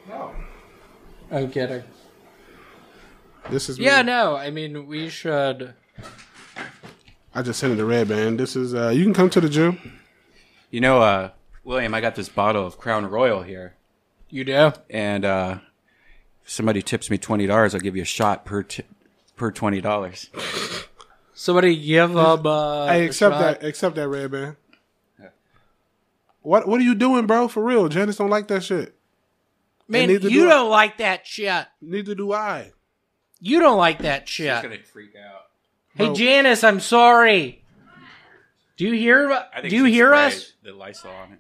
No. I'm kidding. This is Yeah, me. no. I mean, we should. I just sent it to Redban. This is. Uh, you can come to the gym. You know, uh, William, I got this bottle of Crown Royal here, You do. and uh, if somebody tips me twenty dollars, I'll give you a shot per t- per twenty dollars. Somebody give up. Uh, Hey, accept that. Accept that, Redban. What What are you doing, bro? For real, Janice don't like that shit. Man, you do don't like that shit. Neither do I. You don't like that She's shit. gonna freak out. Hey, Bro. Janice, I'm sorry. Do you hear? Do you hear us? The Lysol on it.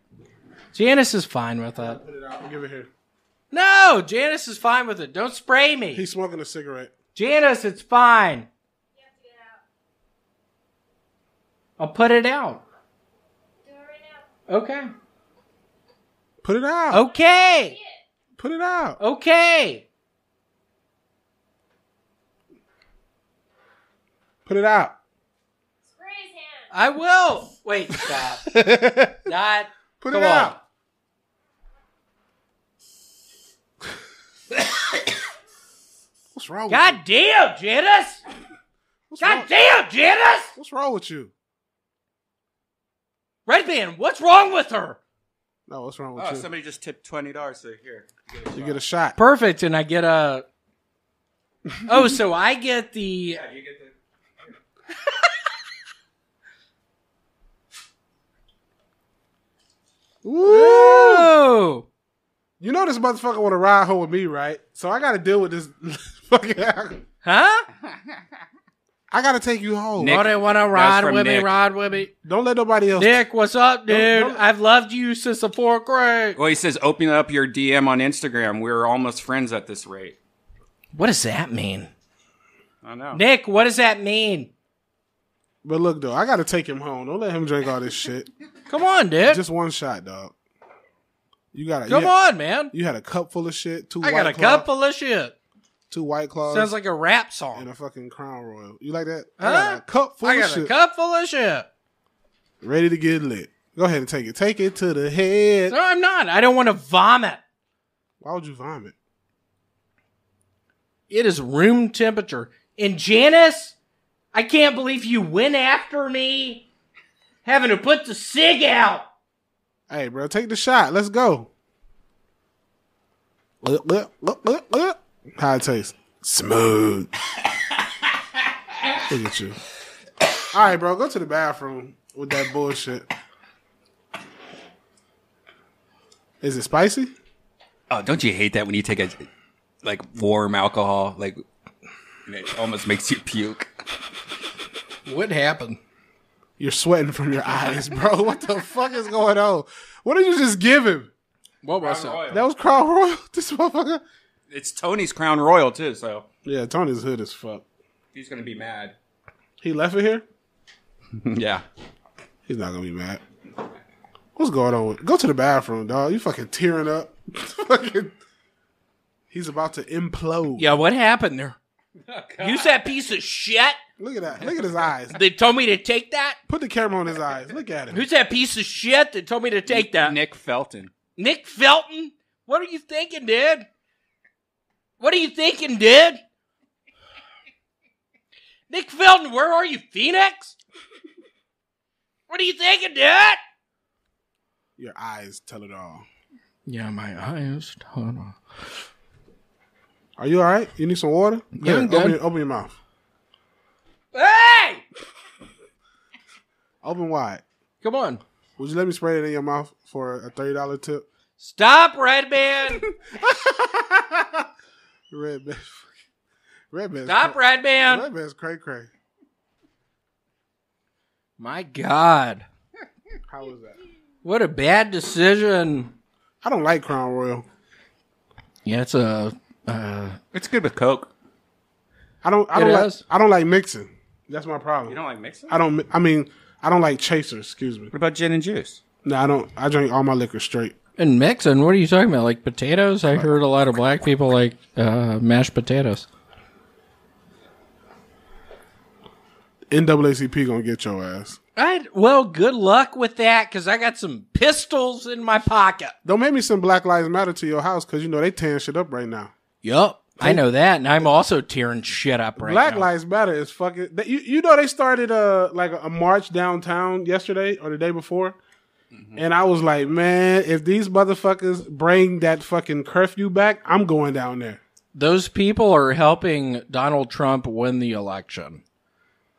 Janice is fine with it. Put it out. Give it here. No, Janice is fine with it. Don't spray me. He's smoking a cigarette. Janice, it's fine. I'll put it out. Okay. Put it out. Okay. Put it out. Okay. Put it out. Spray him. I will. Wait, stop. Not. Put Come it on. out. What's wrong? with you? God damn, Janice. What's God wrong? damn, Janice. What's wrong with you? Redban, what's wrong with her? No, what's wrong with Oh, you? somebody just tipped twenty dollars. So here, you get a shot. Perfect, and I get a. Oh, so I get the. Yeah, you get the. Ooh. You know this motherfucker want to ride home with me, right? So I got to deal with this fucking. Huh? I got to take you home. Nick- Oh, they want to ride from with me, ride with me. Don't let nobody else. Nick, what's up, dude? don't- I've loved you since the fourth grade. Well, he says, open up your DM on Instagram. We're almost friends at this rate. What does that mean? I know. Nick, what does that mean? But look though, I got to take him home. Don't let him drink all this shit. Come on, dude. Just one shot, dog. You got to Come you, on, man. You had a cup full of shit. Two. I white got a cup full of shit. Two white claws. Sounds like a rap song. and a fucking crown royal. You like that? I Huh? got a cup full I of got a shit. cup full of shit. Ready to get lit. Go ahead and take it. Take it to the head. No, I'm not. I don't want to vomit. Why would you vomit? It is room temperature. And Janice, I can't believe you went after me having to put the cig out. Hey, bro, take the shot. Let's go. Look, look, look, look, look. How it tastes? Smooth. look at you. All right, bro, go to the bathroom with that bullshit. Is it spicy? Oh, don't you hate that when you take a like warm alcohol, like it almost makes you puke? What happened? You're sweating from your eyes, bro. What the fuck is going on? What did you just give him? What was that? That was Crown Royal. This motherfucker. It's Tony's Crown Royal too, so Yeah, Tony's hood as fuck. he's gonna be mad. He left it here. yeah. He's not gonna be mad. What's going on? Go to the bathroom, dog. You fucking tearing up. fucking. He's about to implode. Yeah, what happened there? Oh, Use that piece of shit. Look at that. Look at his eyes. They told me to take that. Put the camera on his eyes. Look at him. Who's that piece of shit that told me to take that? Nick Felton. Nick Felton? What are you thinking, dude? What are you thinking, dude? Nick Felton, where are you, Phoenix? What are you thinking, dude? Your eyes tell it all. Yeah, my eyes. Hold on. Are you all right? You need some water? Yeah, I'm Open your, open your mouth. Hey! Open wide. Come on. Would you let me spray it in your mouth for a thirty dollar tip? Stop, Red Man! Red man. Red man. Stop, Red Man! Red man's cray cray. My God. How was that? What a bad decision. I don't like Crown Royal. Yeah, it's a. Uh, It's good with Coke. I don't. I It don't like. is? I don't like mixing. That's my problem. You don't like mixing? I don't. I mean, I don't like chasers. Excuse me. What about gin and juice? No, I don't. I drink all my liquor straight. and mixing, what are you talking about? Like potatoes? I heard a lot of black people like uh, mashed potatoes. NAACP gonna get your ass. I, well, good luck with that, because I got some pistols in my pocket. Don't make me send Black Lives Matter to your house because you know they tearing shit up right now. Yup. I know that, and I'm also tearing shit up right now. Black now. Lives Matter is fucking. they- You, you know they started uh like a march downtown yesterday or the day before, and I was like, man, if these motherfuckers bring that fucking curfew back, I'm going down there. Those people are helping Donald Trump win the election.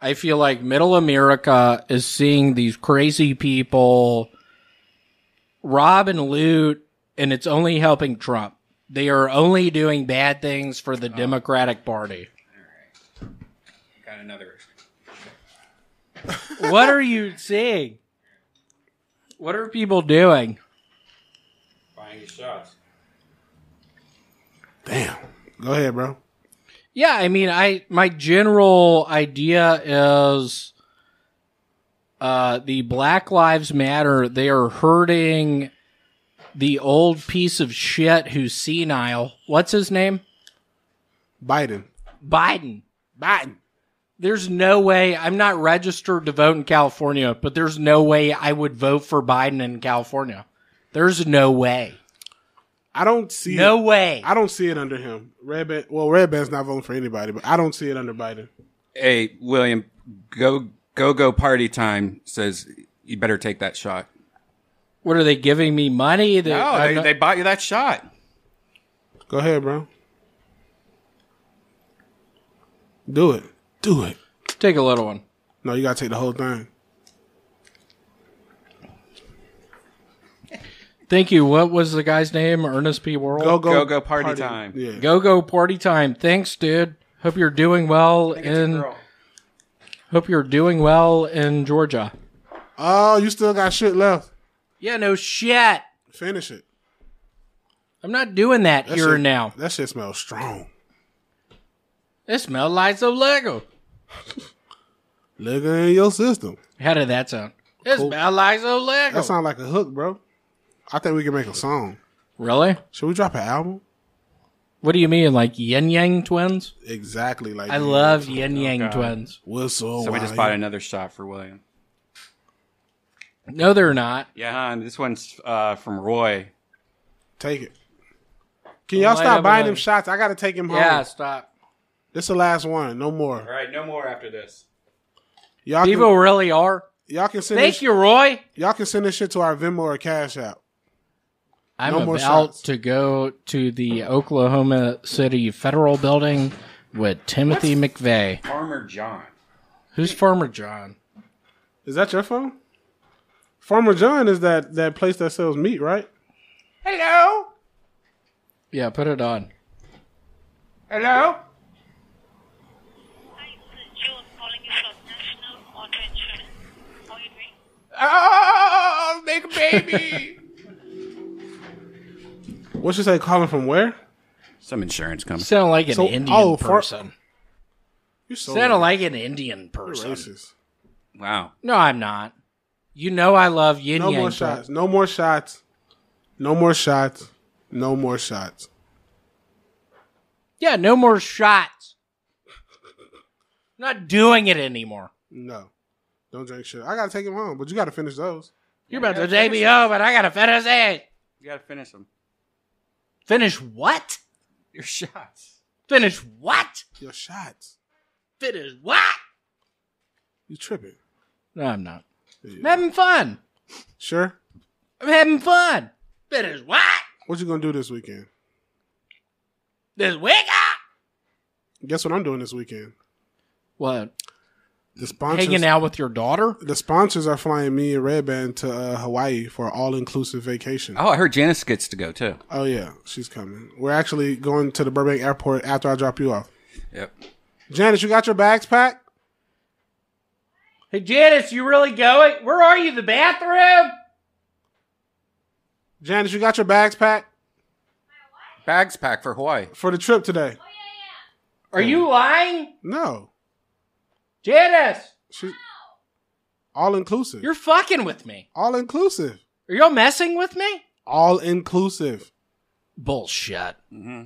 I feel like middle America is seeing these crazy people rob and loot, and it's only helping Trump. They are only doing bad things for the Democratic Party. Got another. What are you seeing? What are people doing? Buying shots. Damn. Go ahead, bro. Yeah, I mean, I my general idea is uh the Black Lives Matter, they are hurting the old piece of shit who's senile. What's his name? Biden. Biden. Biden. There's no way I'm not registered to vote in California, but there's no way I would vote for Biden in California. There's no way. I don't see. No it. way. I don't see it under him. Redban. Well, Redban's not voting for anybody, but I don't see it under Biden. Hey, William, go go go party time says you better take that shot. What are they giving me money? That No, they, not- they bought you that shot. Go ahead, bro. Do it. Do it. take a little one. No, you gotta take the whole thing. Thank you. What was the guy's name? Ernest P. Worrell. Go go Go go party, time. Yeah. Go go party time. Thanks, dude. Hope you're doing well in hope you're doing well in Georgia. Oh, you still got shit left. Yeah, no shit. Finish it. I'm not doing that, That here shit- and now. That shit smells strong. It smells like some Lego. Liquor in your system. How did that sound? It smells like some Lego. That sounds like a hook, bro. I think we can make a song. really? Should we drop an album? What do you mean, like Ying Yang twins? Exactly like I love Ying Yang oh, God. twins. Whistle. So we just bought another shot for William. No, they're not. Yeah, and this one's uh, from Roy. Take it. Can y'all light stop up buying another- them shots? I gotta take him home. Yeah, stop. This is the last one. No more. All right, no more after this. Y'all People can, really are. y'all can send Thank this, you, Roy. y'all can send this shit to our Venmo or Cash App. I'm No more about shots. to go to the Oklahoma City Federal Building with Timothy McVeigh. Farmer John. Who's Farmer John? Is that your phone? Farmer John is that that place that sells meat, right? Hello. Yeah, put it on. Hello? Hi, this is June calling you from National Auto Insurance. How are you doing? Oh, make a baby. What you say? Calling from where? Some insurance company. Sound like an So- Indian oh, for- person. You so Sound like an Indian person. racist. Wow. No, I'm not. You know I love yin No yang. more but- shots. No more shots. No more shots. No more shots. Yeah, no more shots. not doing it anymore. No. Don't drink shit. I gotta take him home, but you gotta finish those. You're about to take me home, but I gotta finish it. You gotta finish them. Finish what? Your shots. Finish what? Your shots. Finish what? You tripping. No, I'm not. I'm having fun. Sure? I'm having fun. Finish what? What you gonna do this weekend? This weekend? Guess what I'm doing this weekend? What? The sponsors Hanging out with your daughter? the sponsors are flying me and Redban to uh, Hawaii for an all inclusive vacation. Oh, I heard Janice gets to go too. Oh yeah, she's coming. We're actually going to the Burbank airport after I drop you off. Yep. Janice, you got your bags packed? Hey, Janice, you really going? Where are you? The bathroom? Janice, you got your bags packed Bags packed for Hawaii. for the trip today? Oh, yeah, yeah. Are you lying? No. Janice, She all inclusive. you're fucking with me. all inclusive. Are y'all messing with me? All inclusive. Bullshit. Mm-hmm.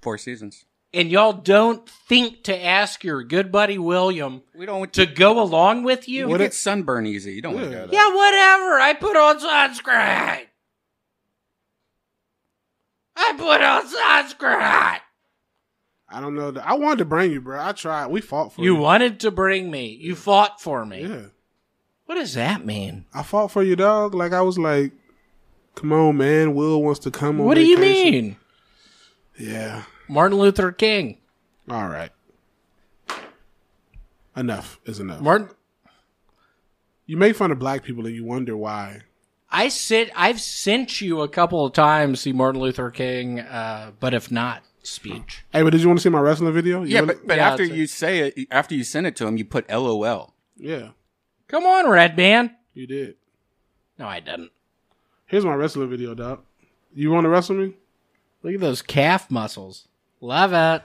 Four seasons. And y'all don't think to ask your good buddy William We don't to go along with you? You What get sunburn easy. You don't want to Yeah. go there. Yeah, whatever. I put on sunscreen. I put on sunscreen. I don't know. I wanted to bring you, bro. I tried. We fought for You you. wanted to bring me. You fought for me. Yeah. What does that mean? I fought for you, dog. Like I was like, come on, man. Will wants to come on What do you mean? Yeah. Martin Luther King. All right. Enough is enough. Martin you make fun of black people and you wonder why. I sit I've sent you a couple of times the Martin Luther King uh, but if not speech. Hey, but did you want to see my wrestling video? You Yeah, wanna- but, but Yeah, after it's a- you say it, after you send it to him, you put LOL. yeah, Come on, Redban. you did. No, I didn't. Here's my wrestling video, Doc. You want to wrestle me? Look at those calf muscles. Love it.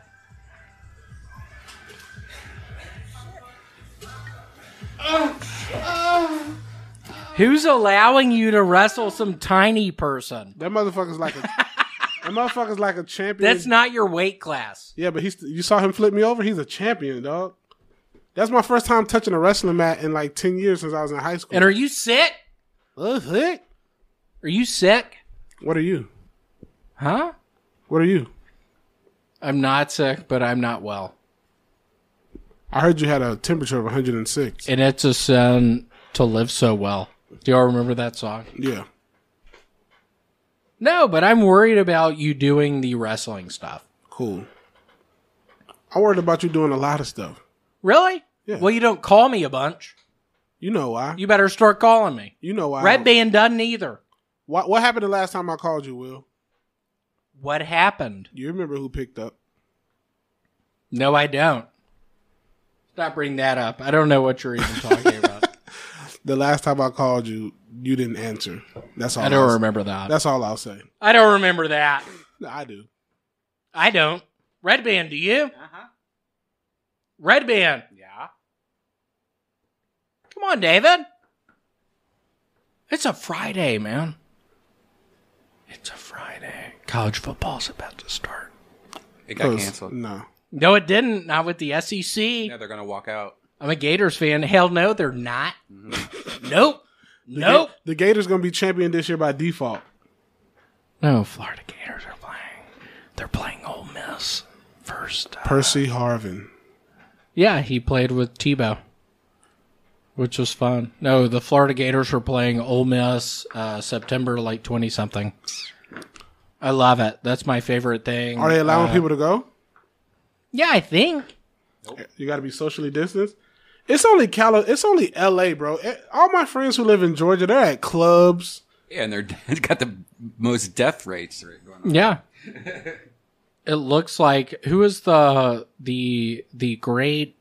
Who's allowing you to wrestle some tiny person? That motherfucker's like a. that motherfucker's like a champion. That's not your weight class. Yeah, but he's. You saw him flip me over. He's a champion, dog. That's my first time touching a wrestling mat in like ten years since I was in high school. And are you sick? Uh, sick? Are you sick? What are you? Huh? What are you? I'm not sick, but I'm not well. I heard you had a temperature of 106. And it's a sin to live so well. Do y'all remember that song? Yeah. No, but I'm worried about you doing the wrestling stuff. Cool. I worried about you doing a lot of stuff. Really? Yeah. Well, you don't call me a bunch. You know why? You better start calling me. You know why? Redban doesn't either. What, what happened the last time I called you, Will? What happened? You remember who picked up? No, I don't. Stop bringing that up. I don't know what you're even talking about. The last time I called you, you didn't answer. That's all. I don't I'll- remember that. That's all I'll say. I don't remember that. No, I do. I don't. Redban, do you? Uh-huh. Redban. Yeah. Come on, David. It's a Friday, man. It's a Friday. College football's about to start. It got 'Cause- canceled. No. No, it didn't. Not with the SEC. Yeah, they're gonna walk out. I'm a Gators fan. Hell no, they're not. nope. Nope. The Gators gonna be champion this year by default. No, Florida Gators are playing. They're playing Ole Miss first. uh, Percy Harvin. yeah, he played with Tebow, which was fun. No, the Florida Gators were playing Ole Miss uh, September like twenty something. I love it. That's my favorite thing. Are they allowing Uh, people to go? Yeah, I think. You got to be socially distanced. It's only Cali. It's only L.A., bro. All my friends who live in Georgia, they're at clubs. Yeah, and they're got the most death rates right going on. Yeah. it looks like who is the the the great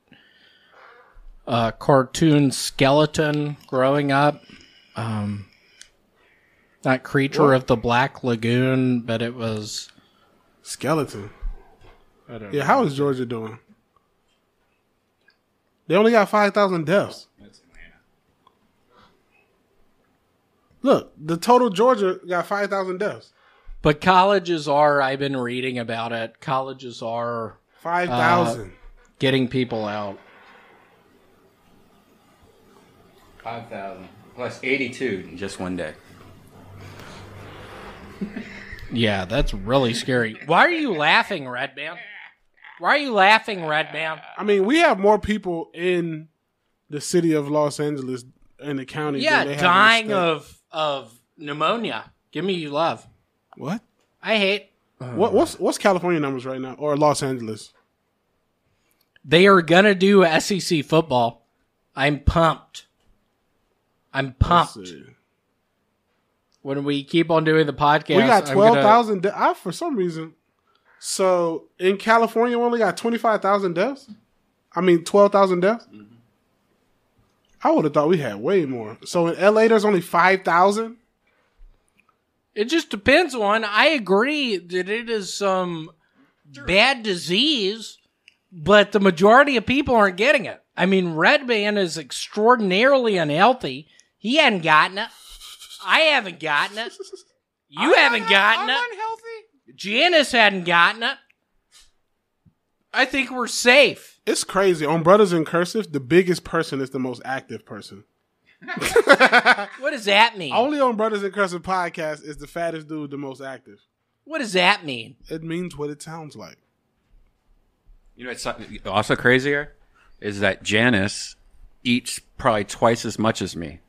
uh, cartoon skeleton growing up? Um, not creature What? of the Black Lagoon, but it was. Skeleton. I don't Yeah, how is Georgia doing? They only got five thousand deaths. Look, the total Georgia got five thousand deaths. But colleges are. I've been reading about it. Colleges are uh, Five thousand. getting people out. 5,000 plus 82 in just one day. Yeah, that's really scary. Why are you laughing, Redban? Why are you laughing, Redban? I mean, we have more people in the city of Los Angeles and the county. Yeah, than they have in the dying of of pneumonia. Give me you love. what? I hate. What? What's what's California numbers right now, or Los Angeles? They are gonna do SEC football. I'm pumped. I'm pumped. See. When we keep on doing the podcast, we got I'm gonna- thousand. De- I, for some reason, so in California, we only got twenty five thousand deaths. I mean, twelve thousand deaths. Mm-hmm. I would have thought we had way more. So in LA, there's only five thousand. It just depends on. I agree that it is some bad disease, but the majority of people aren't getting it. I mean, Redban is extraordinarily unhealthy. He hadn't gotten it. I haven't gotten it. You haven't gotten it. unhealthy. Janice hadn't gotten it. I think we're safe. It's crazy. On Brothers in Cursive, the biggest person is the most active person. What does that mean? Only on Brothers in Cursive podcast is the fattest dude the most active. What does that mean? It means what it sounds like. You know it's also crazier is that Janice eats probably twice as much as me.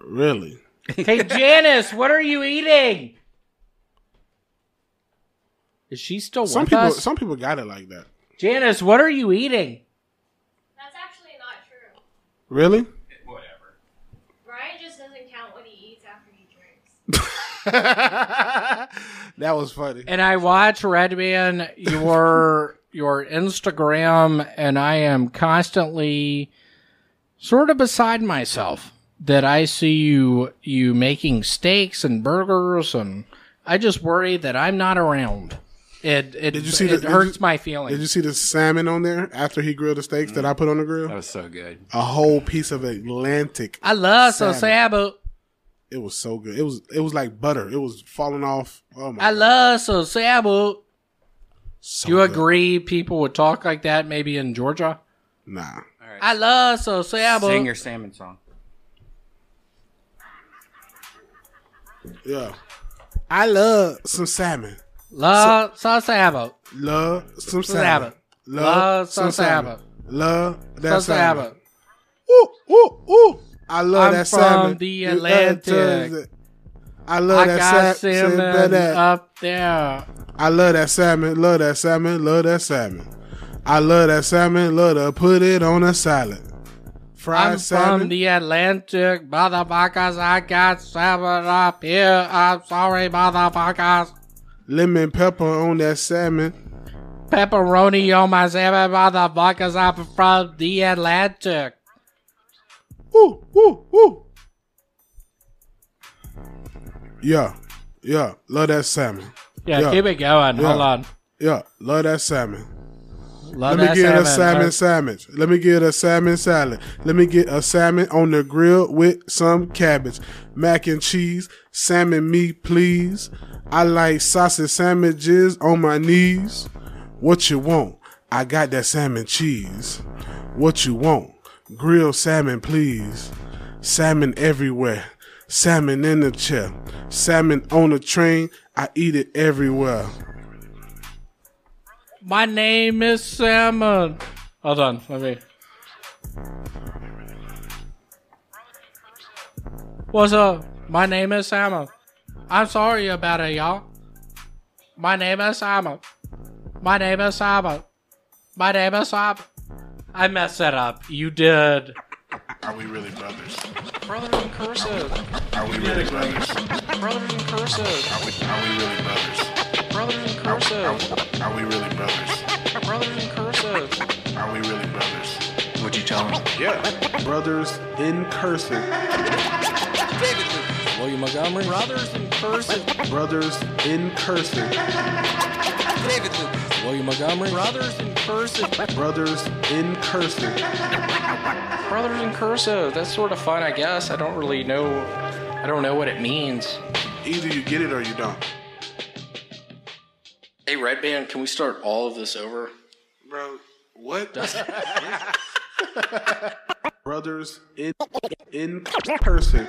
Really. Hey, Janice, what are you eating? Is she still Some with people us? some people got it like that. Janice, what are you eating? That's actually not true. Really? Whatever. Brian just doesn't count what he eats after he drinks. that was funny. And I watch Redban your your Instagram, and I am constantly sort of beside myself that I see you you making steaks and burgers, and I just worry that I'm not around. It it Did you see it the- did hurts you- my feelings. Did you see the salmon on there after he grilled the steaks that I put on the grill? That was so good. A whole piece of Atlantic. I love so salmon. sabu. It was so good. It was it was like butter. It was falling off. Oh my! I love so sabu. so you good. agree people would talk like that maybe in Georgia? Nah. I love so sabu. Sing your salmon song. Yeah. I love some salmon. Love so sabu. Love some So salmon. Love some salmon. Love that salmon. Ooh, ooh, ooh. I love I'm that from salmon. the Atlantic. I love I that got sa- salmon salmon. up there. I love that salmon. Love that salmon. Love that salmon. I love that salmon. Love to put it on a salad. Fried I'm salmon. from the Atlantic, motherfuckers. I got salmon up here. I'm sorry, motherfuckers. lemon pepper on that salmon. Pepperoni on my salmon, motherfuckers. I'm from the Atlantic. Woo, woo, woo. Yeah, yeah. Love that salmon. Yeah, Yeah. keep it going. Yeah. Hold on. Yeah, love that salmon. Love Let me get salmon. a salmon Uh, sandwich. Let me get a salmon salad. Let me get a salmon on the grill with some cabbage, mac and cheese, salmon meat, please. I like sausage sandwiches on my knees. What you want? I got that salmon cheese. What you want? Grilled salmon, please. Salmon everywhere. Salmon in the chair. Salmon on the train. I eat it everywhere. My name is Salmon. Hold on, let me. What's up? My name is Salmon. I'm sorry about it, y'all. My name is Salmon. My name is Salmon. My name is Salmon. I messed that up. You did. Are we really brothers? Brother in cursive. Are we really brothers? Brother in cursive. Are we, are we really brothers? Brothers in cursive. Are we really brothers? Brothers in cursive. Are we really brothers? What'd you tell him? Yeah. Brothers in cursive. William Montgomery. Brothers in cursive. Brothers in cursive. William Montgomery. Brothers in cursive. Brothers in cursive. Brothers in cursive. That's sort of fun, I guess. I don't really know. I don't know what it means. Either you get it or you don't. Hey, Redban, can we start all of this over? Bro, what? Brothers in in cursive.